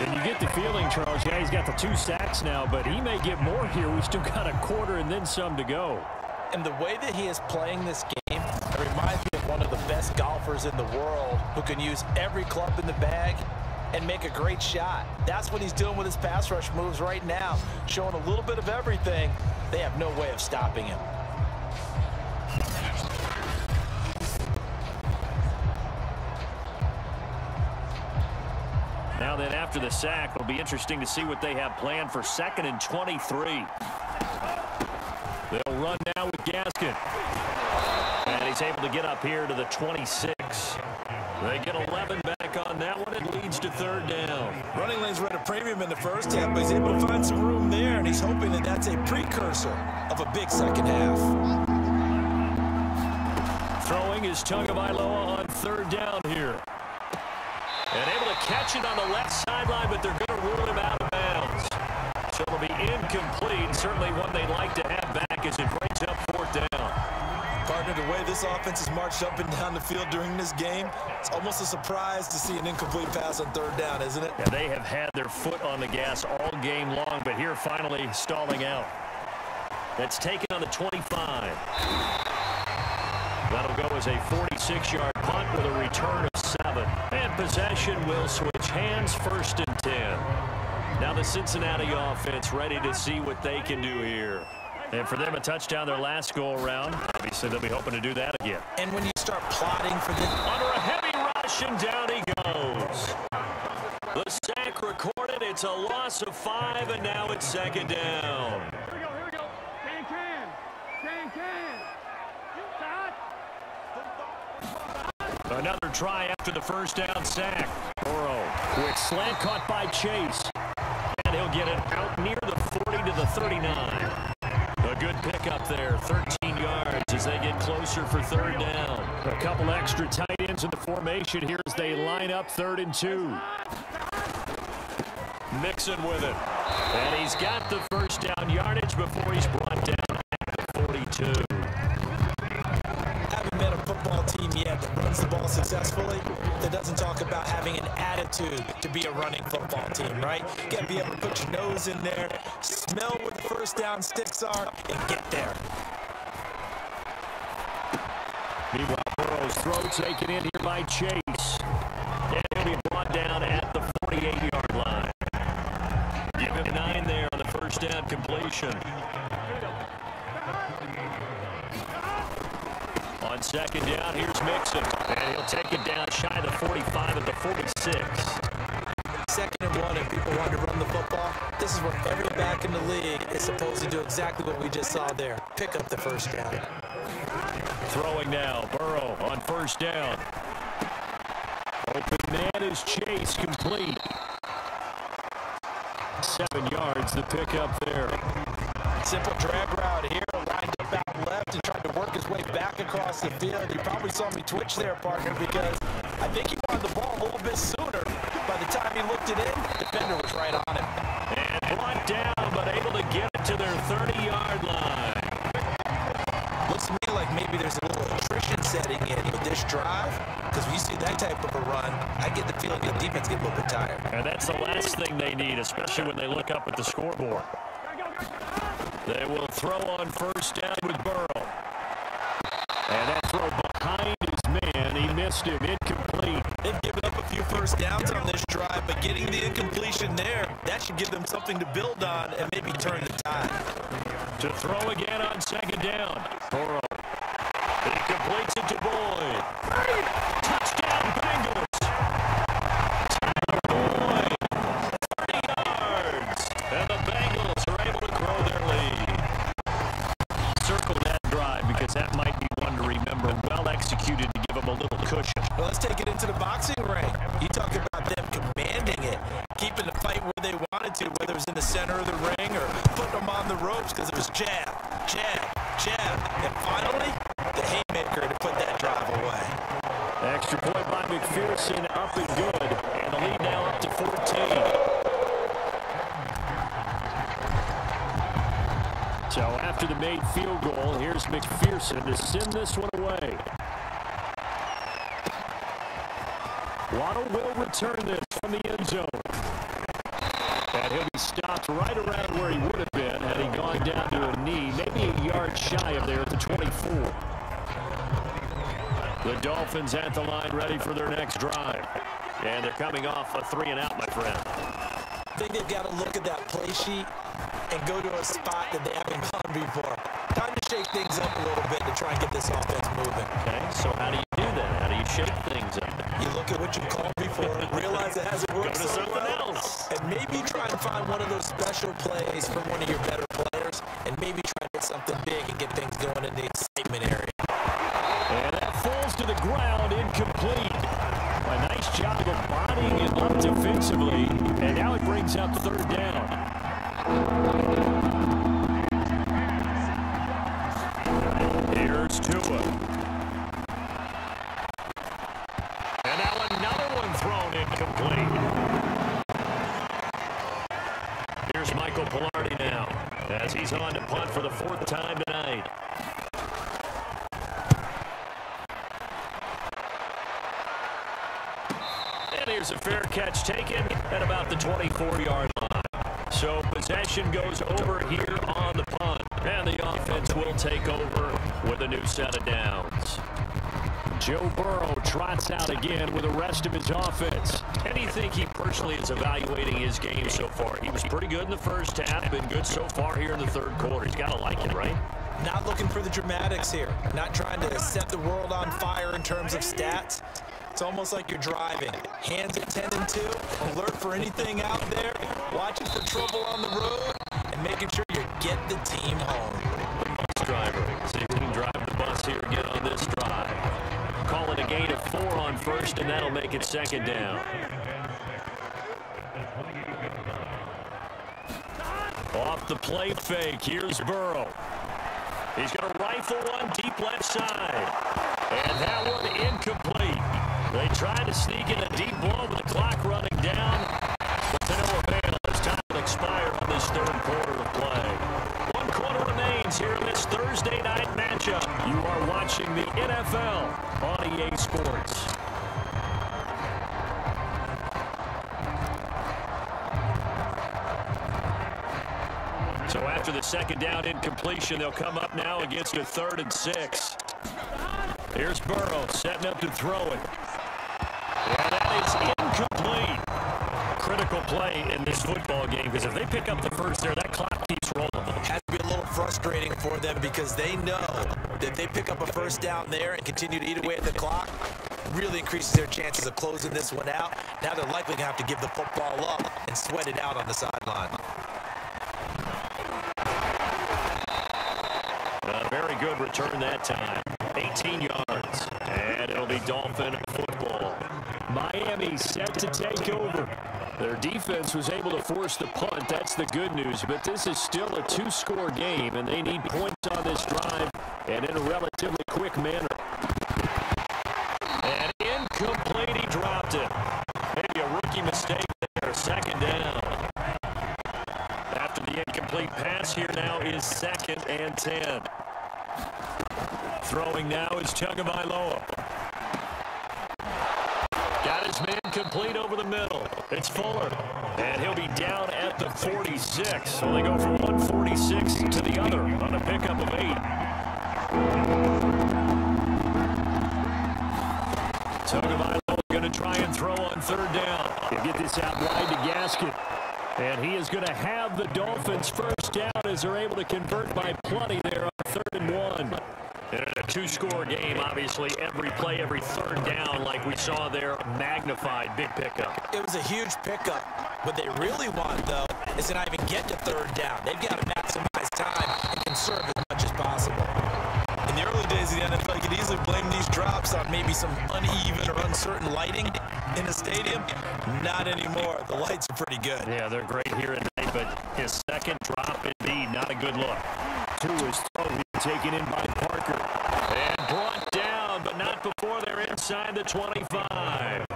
And you get the feeling, Charles, yeah, he's got the two sacks now, but he may get more here. We still got a quarter and then some to go. And the way that he is playing this game, it reminds me of one of the best golfers in the world who can use every club in the bag and make a great shot. That's what he's doing with his pass rush moves right now, showing a little bit of everything. They have no way of stopping him. Now then, after the sack, it'll be interesting to see what they have planned for second and 23. They'll run now with Gaskin. And he's able to get up here to the 26. They get 11 back on that one. It leads to third down. Running lanes were at a premium in the first half, but he's able to find some room there, and he's hoping that that's a precursor of a big second half. Throwing is Tagovailoa on third down here. And able to catch it on the left sideline, but they're going to rule him out of bounds. So it'll be incomplete. Certainly one they'd like to have back as it brings up fourth down. Partner, the way this offense has marched up and down the field during this game, it's almost a surprise to see an incomplete pass on third down, isn't it? Yeah, they have had their foot on the gas all game long, but here finally stalling out. That's taken on the 25. That'll go as a 46-yard punt with a return of seven. And possession will switch hands first and 10. Now the Cincinnati offense ready to see what they can do here. And for them, a touchdown their last go-around. Obviously, they'll be hoping to do that again. And when you start plotting for this... Under a heavy rush, and down he goes. The sack recorded. It's a loss of five, and now it's second down. Here we go, here we go. Can, can. Can, can. Shot. Another try after the first down sack. Burrow, quick slant caught by Chase. And he'll get it out near the 40 to the 39. A good pickup there, 13 yards as they get closer for third down. A couple extra tight ends in the formation here as they line up third and two. Mixon with it. And he's got the first down yardage before he's brought down runs the ball successfully that doesn't talk about having an attitude to be a running football team, right? You got to be able to put your nose in there, smell where the first down sticks are, and get there. Meanwhile, Burrow's throw taken in here by Chase. And he'll be brought down at the 48-yard line. Give him nine there on the first down completion. On second down, here's Mixon. And he'll take it down shy of the 45 at the 46. Second and one, if people want to run the football. This is where every back in the league is supposed to do exactly what we just saw there. Pick up the first down. Throwing now, Burrow on first down. Open man is Chase complete. Seven yards, the pickup there. Simple drag route here, lined up left and tried to work his way back across the field. You probably saw me twitch there, partner, because I think he wanted the ball a little bit sooner. By the time he looked it in, the defender was right on him. And brought down, but able to get it to their 30-yard line. Looks to me like maybe there's a little attrition setting in with this drive, because when you see that type of a run, I get the feeling the defense get a little bit tired. And that's the last thing they need, especially when they look up at the scoreboard. They will throw on first down with Burrow. And that throw behind his man. He him. Incomplete. They've given up a few first downs on this drive, but getting the incompletion there, that should give them something to build on and maybe turn the tide. To throw again on second down. Here's McPherson to send this one away. Waddle will return this from the end zone. And he'll be stopped right around where he would have been had he gone down to a knee, maybe a yard shy of there at the 24. The Dolphins at the line ready for their next drive. And they're coming off a three and out, my friend. I think they've got to look at that play sheet and go to a spot that they haven't gone before. To shake things up a little bit to try and get this offense moving. Okay, so how do you do that? How do you shake things up? You look at what you called before, realize it hasn't Go worked to so something well, else. and maybe try and find one of those special plays as he's on to punt for the fourth time tonight. And here's a fair catch taken at about the 24-yard line. So possession goes over here on the punt. And the offense will take over with a new set of downs. Joe Burrow trots out again with the rest of his offense. Do you think he personally is evaluating his game so far? He was pretty good in the first half, been good so far here in the third quarter. He's got to like it, right? Not looking for the dramatics here. Not trying to set the world on fire in terms of stats. It's almost like you're driving. Hands at 10 and 2, alert for anything out there, watching for trouble on the road, and making sure you get the team home. Bus driver. See if he can drive the bus here again on this drive. Call it a gain of four on first, and that'll make it second down. Off the play fake, here's Burrow. He's going to rifle one deep left side. And that one incomplete. They try to sneak in a deep ball with the clock running down. But to no avail as time expire on this third quarter of play. One quarter remains here in this Thursday night matchup. You are watching the NFL on EA Sports. After the second down incompletion, they'll come up now against a third and six. Here's Burrow setting up to throw it. And that is incomplete. Critical play in this football game because if they pick up the first there, that clock keeps rolling. Has to be a little frustrating for them because they know that if they pick up a first down there and continue to eat away at the clock, really increases their chances of closing this one out. Now they're likely to have to give the football up and sweat it out on the sideline. A very good return that time. 18 yards. And it'll be Dolphin football. Miami set to take over. Their defense was able to force the punt. That's the good news. But this is still a two-score game, and they need points on this drive and in a relatively quick manner. And incomplete. He dropped it. Maybe a rookie mistake there. Second down. After the incomplete pass here now is second and 10. Throwing now is Tagovailoa. Got his man complete over the middle. It's Fuller. And he'll be down at the 46. So they go from 146 to the other on a pickup of eight. Tagovailoa going to try and throw on third down. He'll get this out wide to Gaskin. And he is going to have the Dolphins first down as they're able to convert by plenty there on third and one. And in a two-score game, obviously, every play, every third down, like we saw there, magnified, big pickup. It was a huge pickup. What they really want, though, is to not even get to third down. They've got to maximize time and conserve as much as possible. In the of the NFL, you could easily blame these drops on maybe some uneven or uncertain lighting in the stadium? Not anymore. The lights are pretty good. Yeah, they're great here tonight, but his second drop indeed not a good look. To his throw, taken in by Parker. And brought down, but not before they're inside the 25.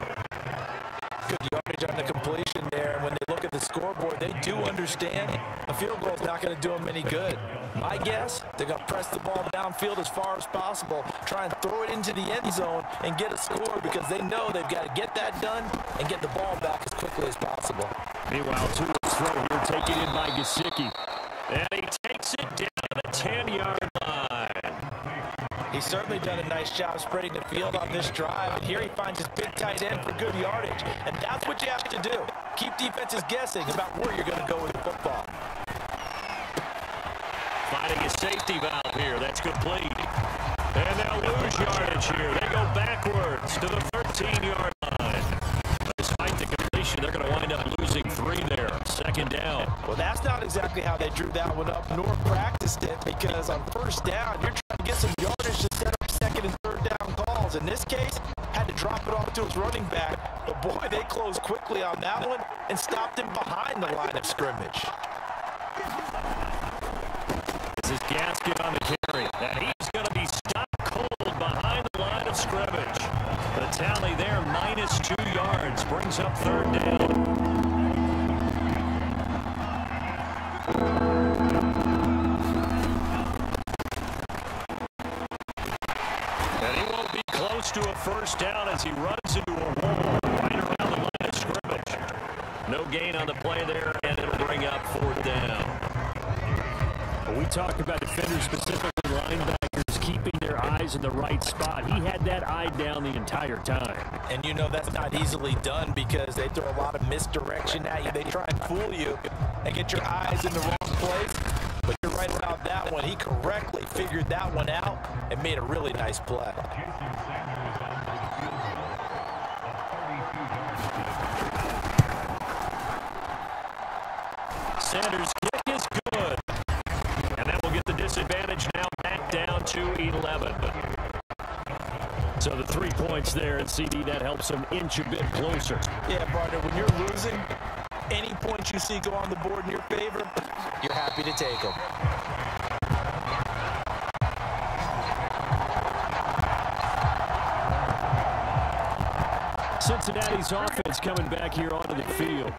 Good yardage on the completion there. And when they look at the scoreboard, they do understand a field goal is not going to do them any good. My guess, they're going to press the ball downfield as far as possible, try and throw it into the end zone and get a score because they know they've got to get that done and get the ball back as quickly as possible. Meanwhile, his throw here, taken in by Gesicki. And he takes it down to the 10-yard line. He's certainly done a nice job spreading the field on this drive, and here he finds his big tight end for good yardage, and that's what you have to do. Keep defenses guessing about where you're going to go with the football. Finding a safety valve here. That's complete. And they'll lose yardage here. They go backwards to the 13-yard line. Despite the completion, they're going to wind up losing three there. Second down. Well, that's not exactly how they drew that one up, nor practiced it, because on first down, you're trying some yardage to set up second and third down calls. In this case, had to drop it off to his running back, but boy, they closed quickly on that one and stopped him behind the line of scrimmage. This is Gaskin on the carry. And he's going to be stopped cold behind the line of scrimmage. The tally there, minus two yards, brings up third down. Talk about defenders, specifically linebackers, keeping their eyes in the right spot. He had that eye down the entire time. And you know that's not easily done because they throw a lot of misdirection at you. They try and fool you and get your eyes in the wrong place. But you're right about that one. He correctly figured that one out and made a really nice play. Three points there, and CD, that helps them inch a bit closer. Yeah, partner, when you're losing, any points you see go on the board in your favor, you're happy to take them. Cincinnati's offense coming back here onto the field.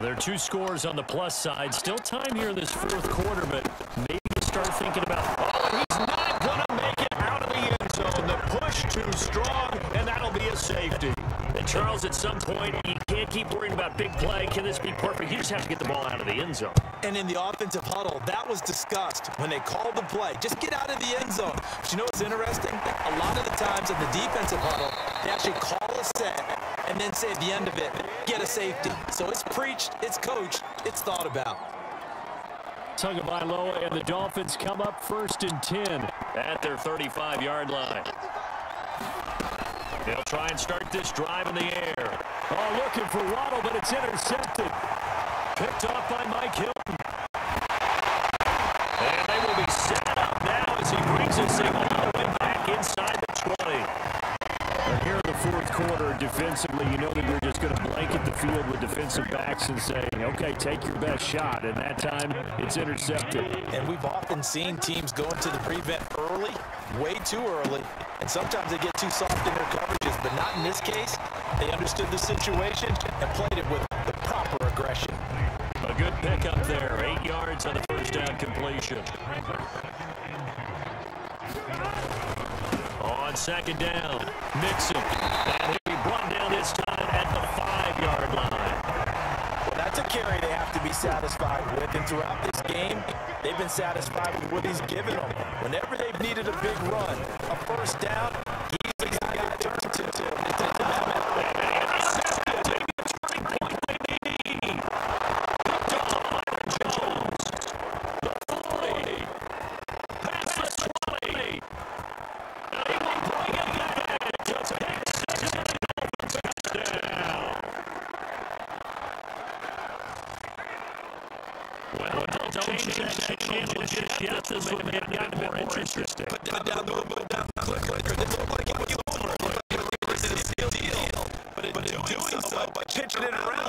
There are two scores on the plus side. Still time here in this fourth quarter, but maybe Charles, at some point, you can't keep worrying about big play. Can this be perfect? You just have to get the ball out of the end zone. And in the offensive huddle, that was discussed when they called the play. Just get out of the end zone. But you know what's interesting? A lot of the times in the defensive huddle, they actually call a set and then say at the end of it, get a safety. So it's preached, it's coached, it's thought about. Tagovailoa and the Dolphins come up first and 10 at their 35-yard line. They'll try and start this drive in the air. Oh, looking for Waddle, but it's intercepted. Picked off by Mike Hilton. And they will be set up now as he brings this thing all the way back inside the 20. But here in the fourth quarter, defensively, you know that you're going to blanket the field with defensive backs and say, okay, take your best shot. And that time, it's intercepted. And we've often seen teams go into the prevent early, way too early, and sometimes they get too soft in their coverages, but not in this case. They understood the situation and played it with the proper aggression. A good pickup there. Eight yards on the first down completion. On second down, Mixon. And he'll be brought down this time at the five-yard line. Well, that's a carry they have to satisfied with. And throughout this game, they've been satisfied with what he's given them. Whenever they've needed a big run, a first down, pitching it around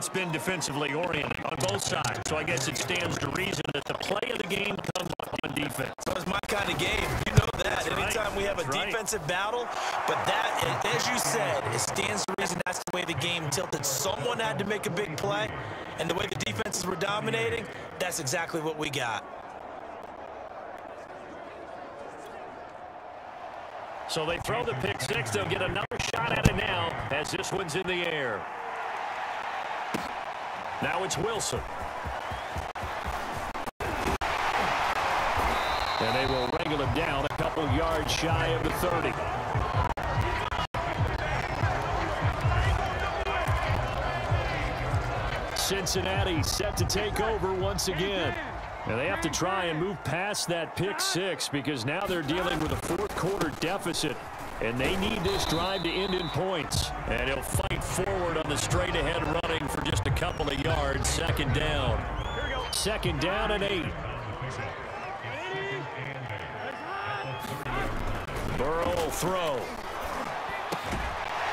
it's been defensively oriented on both sides, so I guess it stands to reason that the play of the game comes on defense. So it's my kind of game. You know that. right. Anytime we have a That's right. defensive battle, but that, as you said, it stands to reason that's the way the game tilted. Someone had to make a big play, and the way the defenses were dominating, that's exactly what we got. So they throw the pick six. They'll get another shot at it now as this one's in the air. Now it's Wilson. And they will wrangle him down a couple yards shy of the 30. Cincinnati set to take over once again. And they have to try and move past that pick six because now they're dealing with a fourth quarter deficit. And they need this drive to end in points. And he'll fight forward on the straight ahead running for just a couple of yards. Second down. Second down and eight. Burrow throw.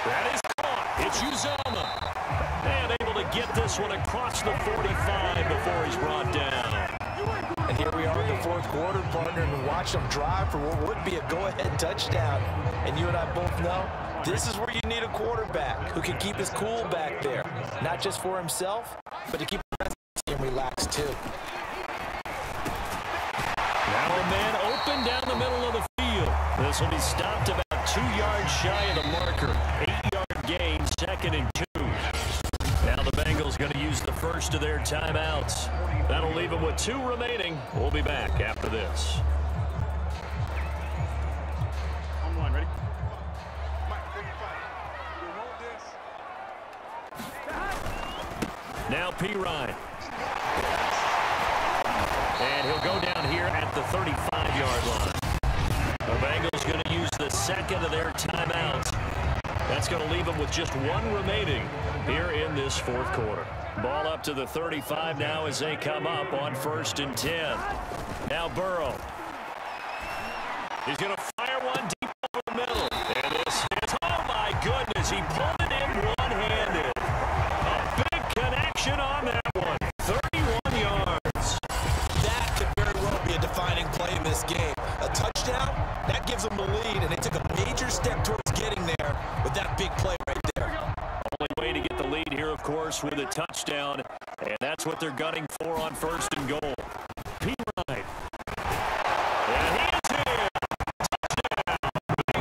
That is caught. It's Uzomah. And able to get this one across the 45 before he's brought down. Here we are in the fourth quarter, partner, and watch them drive for what would be a go-ahead touchdown. And you and I both know this is where you need a quarterback who can keep his cool back there, not just for himself, but to keep the rest of the team relaxed too. Now a man open down the middle of the field. This will be stopped about two yards shy of the marker. Eight-yard gain, second and two. The first of their timeouts. That'll leave them with two remaining. We'll be back after this. Now Perine. And he'll go down here at the 35-yard line. The Bengals going to use the second of their timeouts. That's going to leave them with just one remaining here in this fourth quarter. Ball up to the 35 now as they come up on first and 10. Now Burrow. He's going to fire one deep over the middle. And this is, oh my goodness, he pulled touchdown. And that's what they're gunning for on first and goal. P. Ryan. And he is here. Touchdown.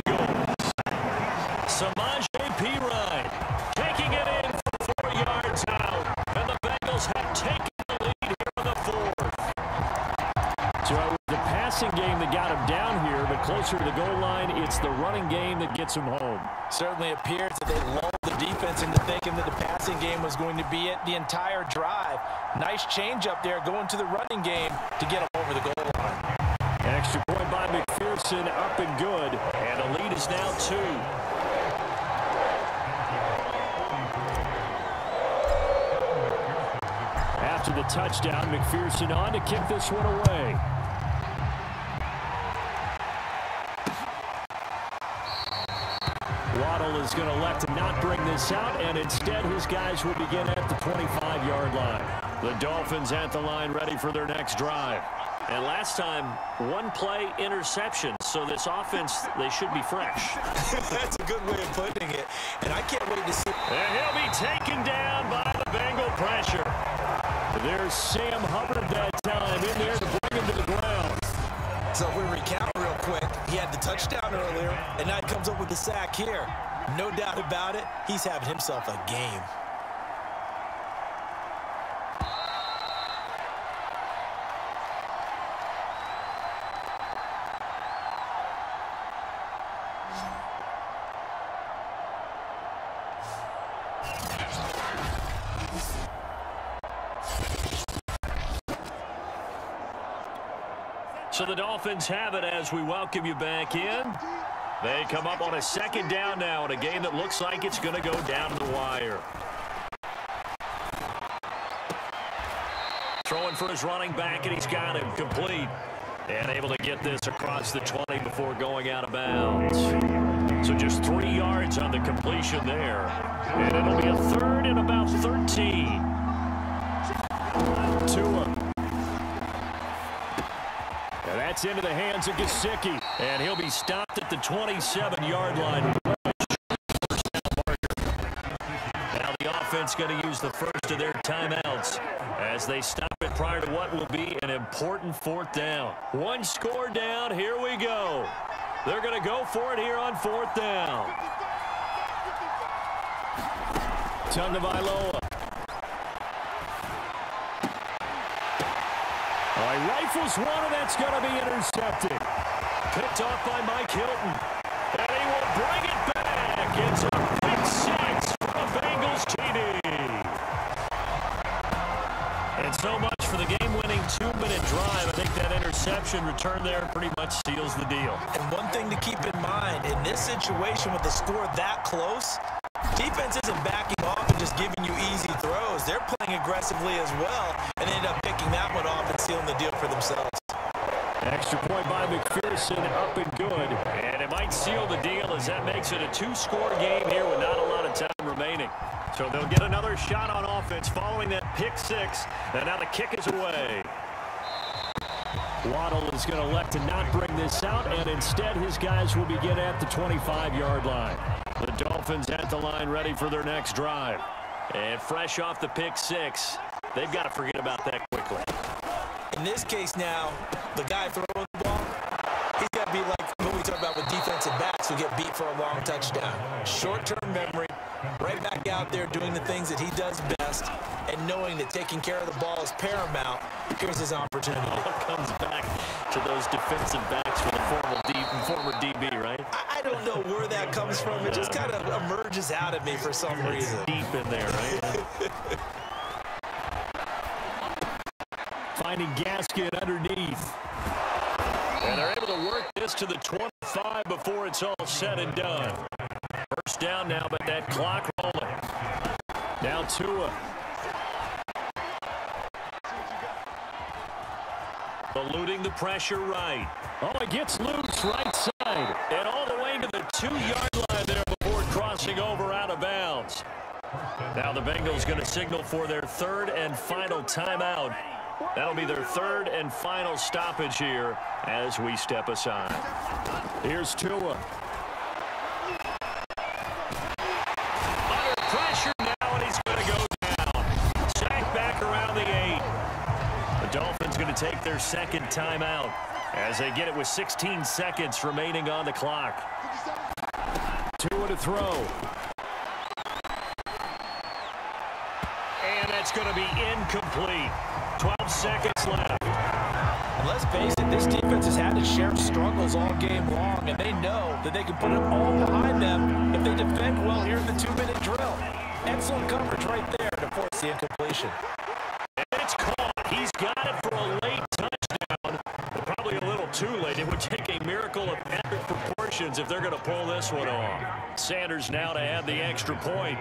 Bengals. Samaje P. Ryan taking it in for four yards out. And the Bengals have taken the lead here on the fourth. So it was the passing game that got him down here, but closer to the goal line, it's the running game that gets him home. Certainly appears that they the defense into thinking that the passing game was going to be it the entire drive. Nice change up there going to the running game to get him over the goal line. Extra point by McPherson, up and good. And the lead is now two. After the touchdown, McPherson on to kick this one away. Waddle is going to elect to not bring this out, and instead his guys will begin at the 25-yard line. The Dolphins at the line ready for their next drive. And last time, one play interception. So this offense, they should be fresh. That's a good way of putting it, and I can't wait to see. And he'll be taken down by the Bengal pressure. There's Sam Hubbard that time in there to bring him to the ground. So if we recount touchdown earlier, and now he comes up with the sack here. No doubt about it, he's having himself a game. So the Dolphins have it as we welcome you back in. They come up on a second down now in a game that looks like it's going to go down to the wire. Throwing for his running back, and he's got him complete. And able to get this across the 20 before going out of bounds. So just three yards on the completion there. And it'll be a third and about 13. Tua. That's into the hands of Gesicki. And he'll be stopped at the 27-yard line. Now the offense going to use the first of their timeouts as they stop it prior to what will be an important fourth down. One score down. Here we go. They're going to go for it here on fourth down. Tagovailoa. Rifles one, and that's going to be intercepted. Picked off by Mike Hilton. And he will bring it back. It's a big six for the Bengals TD. And so much for the game-winning two-minute drive. I think that interception return there pretty much seals the deal. And one thing to keep in mind, in this situation with the score that close, defense isn't backing off and just giving you easy throws. They're playing aggressively as well and end up picking that one off and sealing the deal for themselves. Extra point by McPherson, up and good. And it might seal the deal as that makes it a two-score game here with not a lot of time remaining. So they'll get another shot on offense following that pick six. And now the kick is away. Waddle is going to elect to not bring this out, and instead his guys will begin at the 25-yard line. The Dolphins at the line ready for their next drive. And fresh off the pick six, they've got to forget about that quickly. In this case now, the guy throwing the ball, he's got to be like what we talk about with defensive backs who get beat for a long touchdown. Short-term memory, right back out there doing the things that he does best, and knowing that taking care of the ball is paramount, here's his opportunity. All comes back to those defensive backs for the former, D, former DB, right? I, I don't know where that comes from. It just kind of emerges out of me for some It's reason. deep in there, right? Finding Gaskin underneath. And they're able to work this to the 25 before it's all said and done. First down now, but that clock rolling. Now Tua. Eluding the pressure right. Oh, it gets loose right side. And all the the two-yard line there before crossing over out of bounds. Now the Bengals going to signal for their third and final timeout. That'll be their third and final stoppage here as we step aside. Here's Tua. Under pressure now, and he's going to go down. Sack back around the eight. The Dolphins going to take their second timeout as they get it with 16 seconds remaining on the clock. Throw. And that's going to be incomplete. 12 seconds left. And let's face it, this defense has had to share of struggles all game long, and they know that they can put it all behind them if they defend well here in the two-minute drill. Excellent coverage right there to force the incompletion. Proportions if they're going to pull this one off. Sanders now to add the extra point.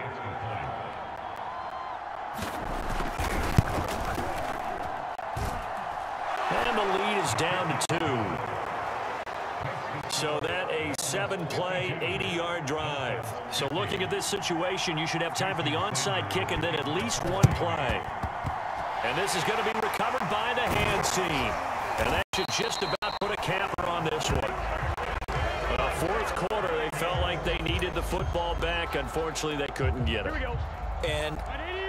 And the lead is down to two. So that a seven-play, 80-yard drive. So looking at this situation, you should have time for the onside kick and then at least one play. And this is going to be recovered by the hands team. And that should just about put a capper on this one. But a fourth quarter, they felt like they needed the football back. Unfortunately, they couldn't get it. And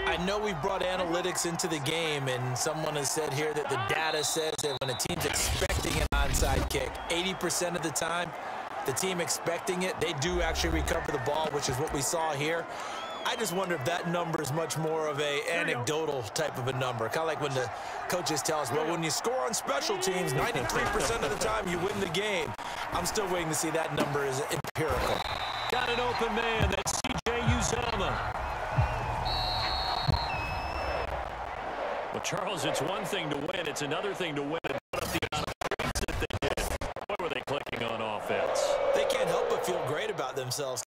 I know we brought analytics into the game, and someone has said here that the data says that when a team's expecting an onside kick, 80% of the time, the team expecting it, they do actually recover the ball, which is what we saw here. I just wonder if that number is much more of a anecdotal type of a number. Kind of like when the coaches tell us, well, when you score on special teams, 93% of the time you win the game. I'm still waiting to see that number is empirical. Got an open man. That's C.J. Uzomah. Well, Charles, it's one thing to win. It's another thing to win and put up the amount of that they did. Boy, were they clicking on offense. They can't help but feel great about themselves.